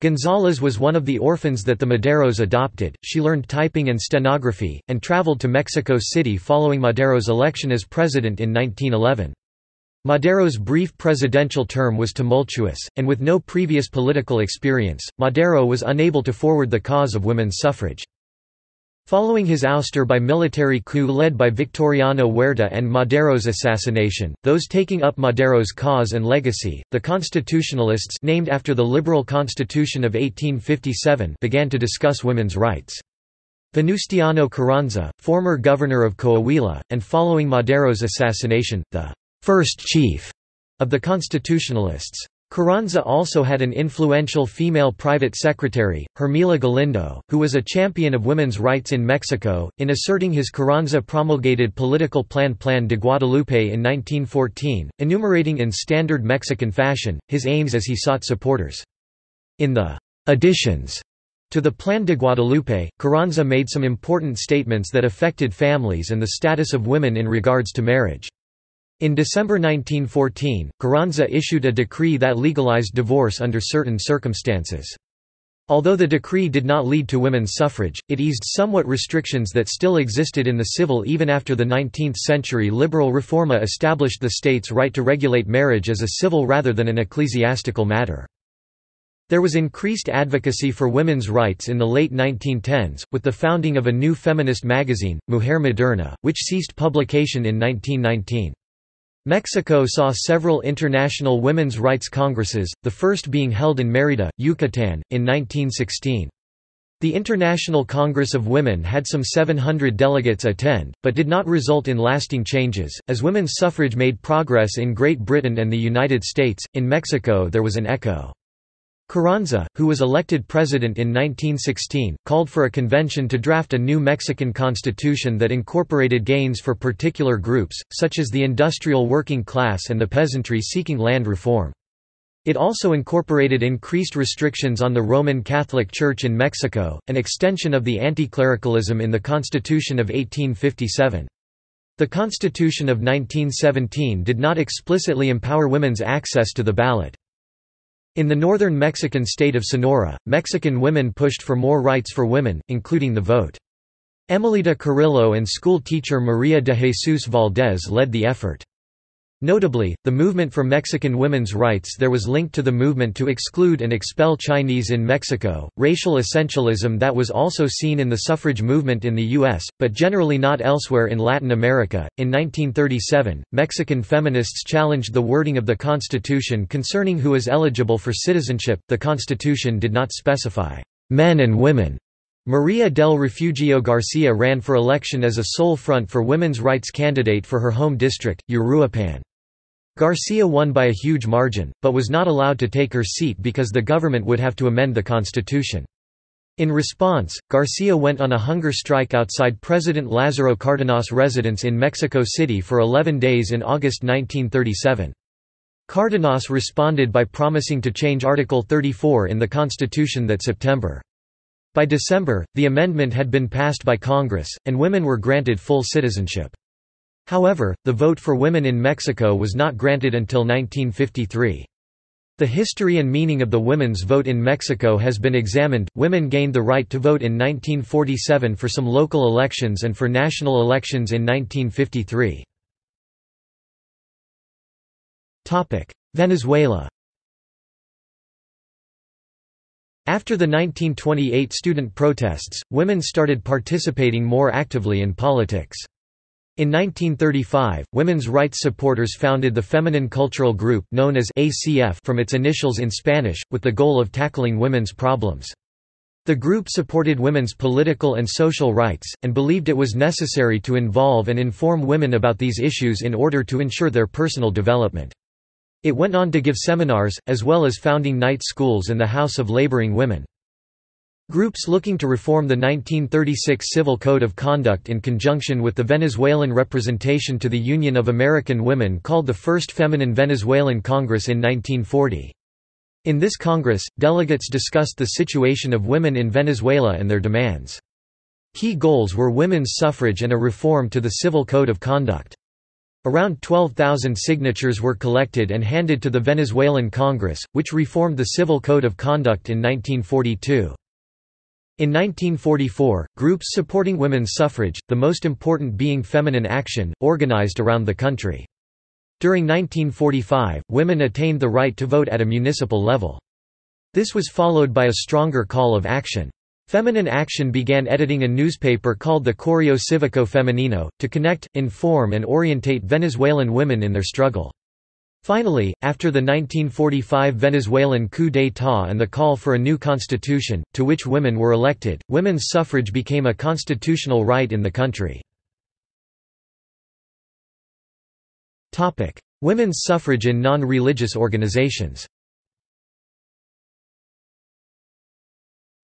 González was one of the orphans that the Maderos adopted, she learned typing and stenography, and traveled to Mexico City following Madero's election as president in 1911. Madero's brief presidential term was tumultuous, and with no previous political experience, Madero was unable to forward the cause of women's suffrage. Following his ouster by military coup led by Victoriano Huerta and Madero's assassination, those taking up Madero's cause and legacy, the Constitutionalists named after the liberal Constitution of 1857 began to discuss women's rights. Venustiano Carranza, former governor of Coahuila, and following Madero's assassination, the first chief of the Constitutionalists. Carranza also had an influential female private secretary, Hermila Galindo, who was a champion of women's rights in Mexico. In asserting his Carranza promulgated political plan Plan de Guadalupe in 1914, enumerating in standard Mexican fashion, his aims as he sought supporters. In the additions to the Plan de Guadalupe, Carranza made some important statements that affected families and the status of women in regards to marriage. In December 1914, Carranza issued a decree that legalized divorce under certain circumstances. Although the decree did not lead to women's suffrage, it eased somewhat restrictions that still existed in the civil even after the 19th-century liberal reforma established the state's right to regulate marriage as a civil rather than an ecclesiastical matter. There was increased advocacy for women's rights in the late 1910s, with the founding of a new feminist magazine, Mujer Moderna, which ceased publication in 1919. Mexico saw several international women's rights congresses, the first being held in Mérida, Yucatán, in 1916. The International Congress of Women had some 700 delegates attend, but did not result in lasting changes. As women's suffrage made progress in Great Britain and the United States, in Mexico there was an echo. Carranza, who was elected president in 1916, called for a convention to draft a new Mexican constitution that incorporated gains for particular groups, such as the industrial working class and the peasantry seeking land reform. It also incorporated increased restrictions on the Roman Catholic Church in Mexico, an extension of the anti-clericalism in the Constitution of 1857. The Constitution of 1917 did not explicitly empower women's access to the ballot. In the northern Mexican state of Sonora, Mexican women pushed for more rights for women, including the vote. Emilita Carrillo and school teacher Maria de Jesus Valdez led the effort. Notably, the movement for Mexican women's rights there was linked to the movement to exclude and expel Chinese in Mexico, racial essentialism that was also seen in the suffrage movement in the U.S., but generally not elsewhere in Latin America. In 1937, Mexican feminists challenged the wording of the Constitution concerning who is eligible for citizenship. The Constitution did not specify men and women. Maria del Refugio Garcia ran for election as a sole front for women's rights candidate for her home district, Uruapan. Garcia won by a huge margin, but was not allowed to take her seat because the government would have to amend the constitution. In response, Garcia went on a hunger strike outside President Lázaro Cárdenas' residence in Mexico City for 11 days in August 1937. Cárdenas responded by promising to change Article 34 in the Constitution that September. By December, the amendment had been passed by Congress, and women were granted full citizenship. However, the vote for women in Mexico was not granted until 1953. The history and meaning of the women's vote in Mexico has been examined. Women gained the right to vote in 1947 for some local elections and for national elections in 1953. Topic: Venezuela. After the 1928 student protests, women started participating more actively in politics. In 1935, women's rights supporters founded the Feminine Cultural Group known as ACF from its initials in Spanish, with the goal of tackling women's problems. The group supported women's political and social rights, and believed it was necessary to involve and inform women about these issues in order to ensure their personal development. It went on to give seminars, as well as founding night schools and the House of Laboring Women. Groups looking to reform the 1936 Civil Code of Conduct in conjunction with the Venezuelan representation to the Union of American Women called the First Feminine Venezuelan Congress in 1940. In this Congress, delegates discussed the situation of women in Venezuela and their demands. Key goals were women's suffrage and a reform to the Civil Code of Conduct. Around 12,000 signatures were collected and handed to the Venezuelan Congress, which reformed the Civil Code of Conduct in 1942. In 1944, groups supporting women's suffrage, the most important being Feminine Action, organized around the country. During 1945, women attained the right to vote at a municipal level. This was followed by a stronger call of action. Feminine Action began editing a newspaper called the Correo Cívico Femenino, to connect, inform and orientate Venezuelan women in their struggle. Finally, after the 1945 Venezuelan coup d'état and the call for a new constitution, to which women were elected, women's suffrage became a constitutional right in the country. Women's suffrage in non-religious organizations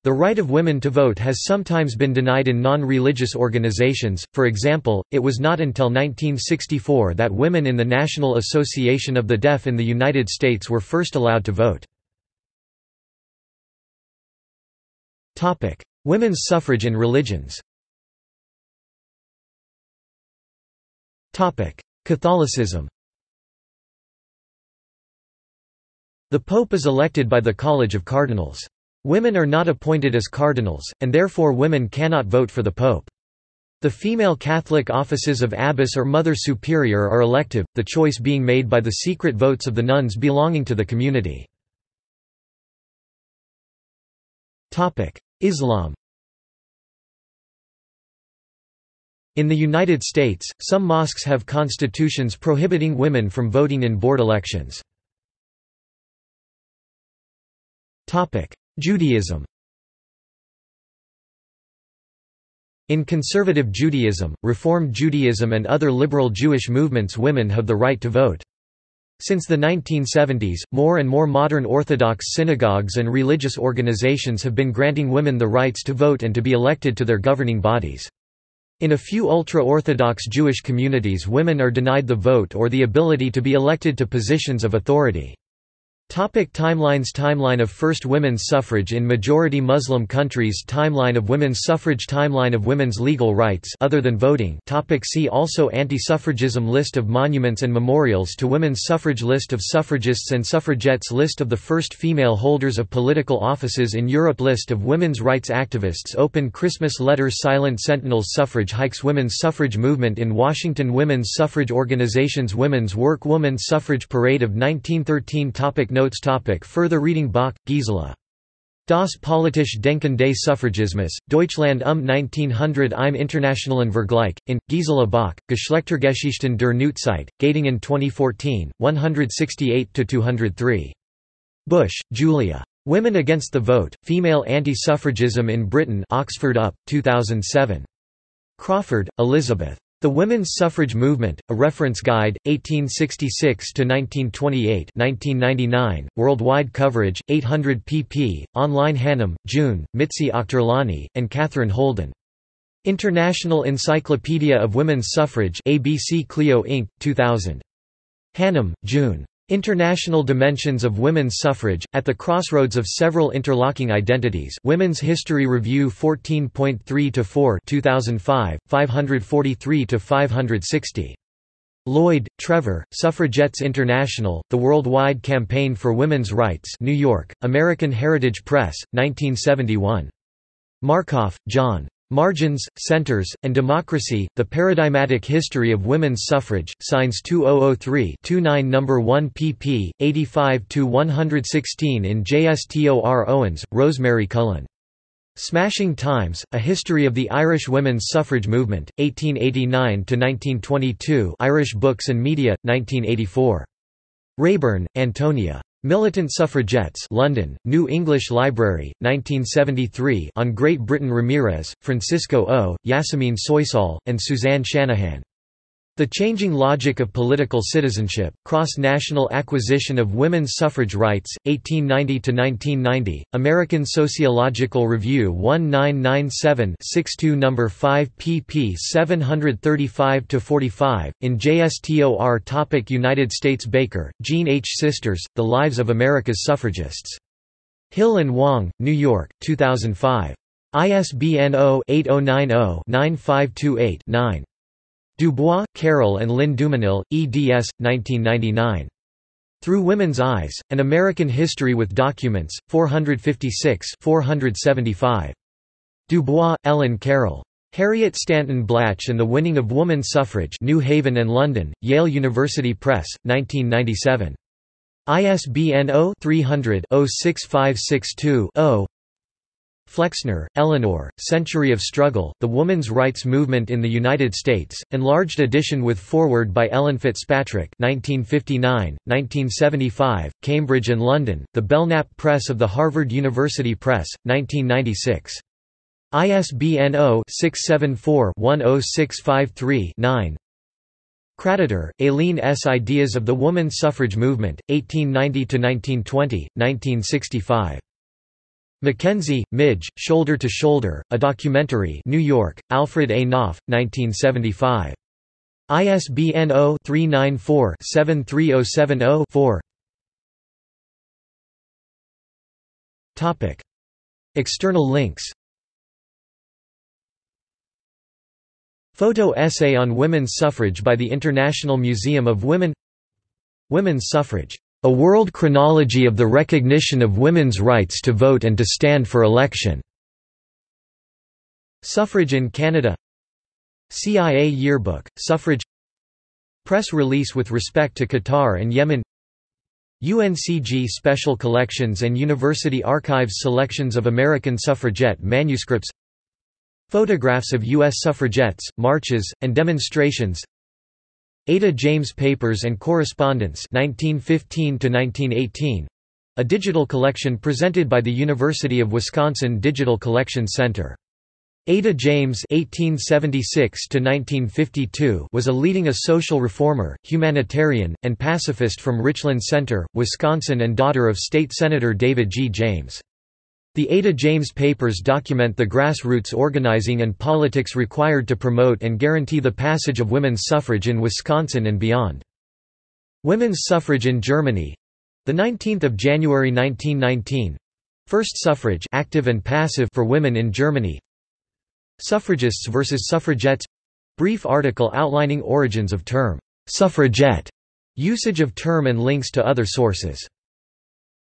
The right of women to vote has sometimes been denied in non-religious organizations, for example, it was not until 1964 that women in the National Association of the Deaf in the United States were first allowed to vote. Women's suffrage in religions Catholicism The Pope is elected by the College of Cardinals. Women are not appointed as cardinals, and therefore women cannot vote for the pope. The female Catholic offices of abbess or mother superior are elective, the choice being made by the secret votes of the nuns belonging to the community. Islam In the United States, some mosques have constitutions prohibiting women from voting in board elections. Judaism In conservative Judaism, Reform Judaism and other liberal Jewish movements women have the right to vote. Since the 1970s, more and more modern Orthodox synagogues and religious organizations have been granting women the rights to vote and to be elected to their governing bodies. In a few ultra-Orthodox Jewish communities women are denied the vote or the ability to be elected to positions of authority. Topic timelines Timeline of first women's suffrage in majority Muslim countries Timeline of women's suffrage Timeline of women's legal rights other than voting Topic See also Anti-suffragism List of monuments and memorials to women's suffrage List of suffragists and suffragettes List of the first female holders of political offices in Europe List of women's rights activists Open Christmas letter Silent Sentinels Suffrage hikes Women's suffrage movement in Washington Women's suffrage organizations Women's work Women's suffrage parade of 1913 Topic Notes topic Further reading Bach, Gisela. Das politische Denken des Suffragismus, Deutschland um 1900 im internationalen Vergleich, in, Gisela Bach, Geschlechtergeschichten der Neuzeit, Göttingen 2014, 168–203. Bush, Julia. Women Against the Vote, Female Anti-Suffragism in Britain Oxford UP, 2007. Crawford, Elizabeth. The Women's Suffrage Movement, A Reference Guide, 1866–1928 1999, worldwide coverage, 800 pp, online Hannam, June, Mitzi Auchterlonie, and Catherine Holden. International Encyclopedia of Women's Suffrage ABC Clio Inc., 2000. Hannam, June. International Dimensions of Women's Suffrage, at the crossroads of several interlocking identities Women's History Review 14.3-4 2005, 543-560. Lloyd, Trevor, Suffragettes International, The Worldwide Campaign for Women's Rights New York, American Heritage Press, 1971. Markoff, John. Margins, Centers, and Democracy, The Paradigmatic History of Women's Suffrage, Signs 2003-29 No. 1 pp. 85–116 in JSTOR Owens, Rosemary Cullen. Smashing Times, A History of the Irish Women's Suffrage Movement, 1889–1922 Irish Books and Media, 1984. Raeburn, Antonia. Militant Suffragettes London, New English Library, 1973 on Great Britain Ramirez, Francisco O., Yasemin Soysal, and Suzanne Shanahan. The Changing Logic of Political Citizenship, Cross-National Acquisition of Women's Suffrage Rights, 1890–1990, American Sociological Review 1997-62 No. 5 pp 735–45, in JSTOR topic United States Baker, Jean H. Sisters, The Lives of America's Suffragists. Hill and Wang, New York, 2005. ISBN 0-8090-9528-9. Dubois, Carol and Lynn Dumenil, eds. 1999. Through Women's Eyes, An American History with Documents, 456 475. Dubois, Ellen Carol. Harriet Stanton Blatch and the Winning of Woman Suffrage New Haven and London, Yale University Press, 1997. ISBN 0-300-06562-0 Flexner, Eleanor, Century of Struggle, The Woman's Rights Movement in the United States, enlarged edition with foreword by Ellen Fitzpatrick 1959, 1975, Cambridge and London, The Belknap Press of the Harvard University Press, 1996. ISBN 0-674-10653-9 Kraditor, Aileen S. Ideas of the Woman Suffrage Movement, 1890–1920, 1965. Mackenzie, Midge, Shoulder to Shoulder, A Documentary New York, Alfred A. Knopf, 1975. ISBN 0-394-73070-4 External links. Photo essay on women's suffrage by the International Museum of Women. Women's suffrage a World Chronology of the Recognition of Women's Rights to Vote and to Stand for Election. Suffrage in Canada CIA Yearbook, Suffrage Press release with respect to Qatar and Yemen UNCG Special Collections and University Archives selections of American suffragette manuscripts Photographs of U.S. suffragettes, marches, and demonstrations Ada James Papers and Correspondence 1915 a digital collection presented by the University of Wisconsin Digital Collection Center. Ada James (1876–1952) was a leading a social reformer, humanitarian, and pacifist from Richland Center, Wisconsin, and daughter of state senator David G. James. The Ada James Papers document the grassroots organizing and politics required to promote and guarantee the passage of women's suffrage in Wisconsin and beyond. Women's suffrage in Germany The 19th of January 1919. First suffrage active and passive for women in Germany. Suffragists versus suffragettes. Brief article outlining origins of term suffragette, usage of term and links to other sources.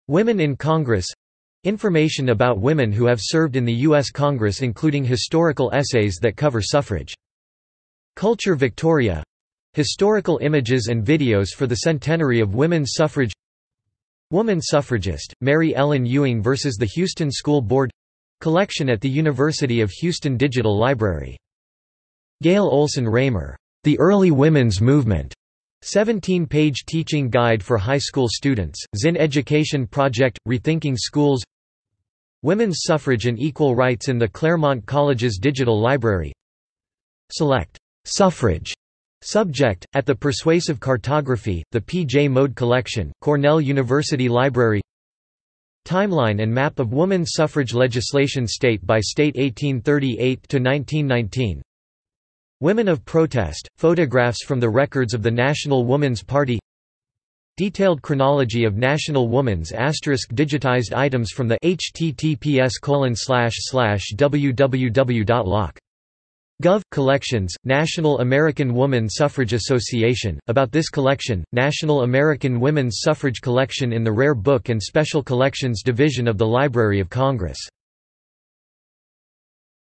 Women in Congress Information about women who have served in the U.S. Congress including historical essays that cover suffrage. Culture Victoria Historical images and videos for the centenary of women's suffrage Woman suffragist, Mary Ellen Ewing vs. the Houston School Board Collection at the University of Houston Digital Library. Gail Olson Raymer, The Early Women's Movement, 17-page teaching guide for high school students, Zinn Education Project, Rethinking Schools Women's Suffrage and Equal Rights in the Claremont College's Digital Library Select «Suffrage» subject, at the Persuasive Cartography, the P. J. Mode Collection, Cornell University Library Timeline and map of women's suffrage legislation state by state 1838–1919 Women of Protest, photographs from the records of the National Woman's Party. Detailed chronology of National Woman's asterisk digitized items from the https www.loc.gov collections National American Woman Suffrage Association. About this collection National American Women's Suffrage Collection in the Rare Book and Special Collections Division of the Library of Congress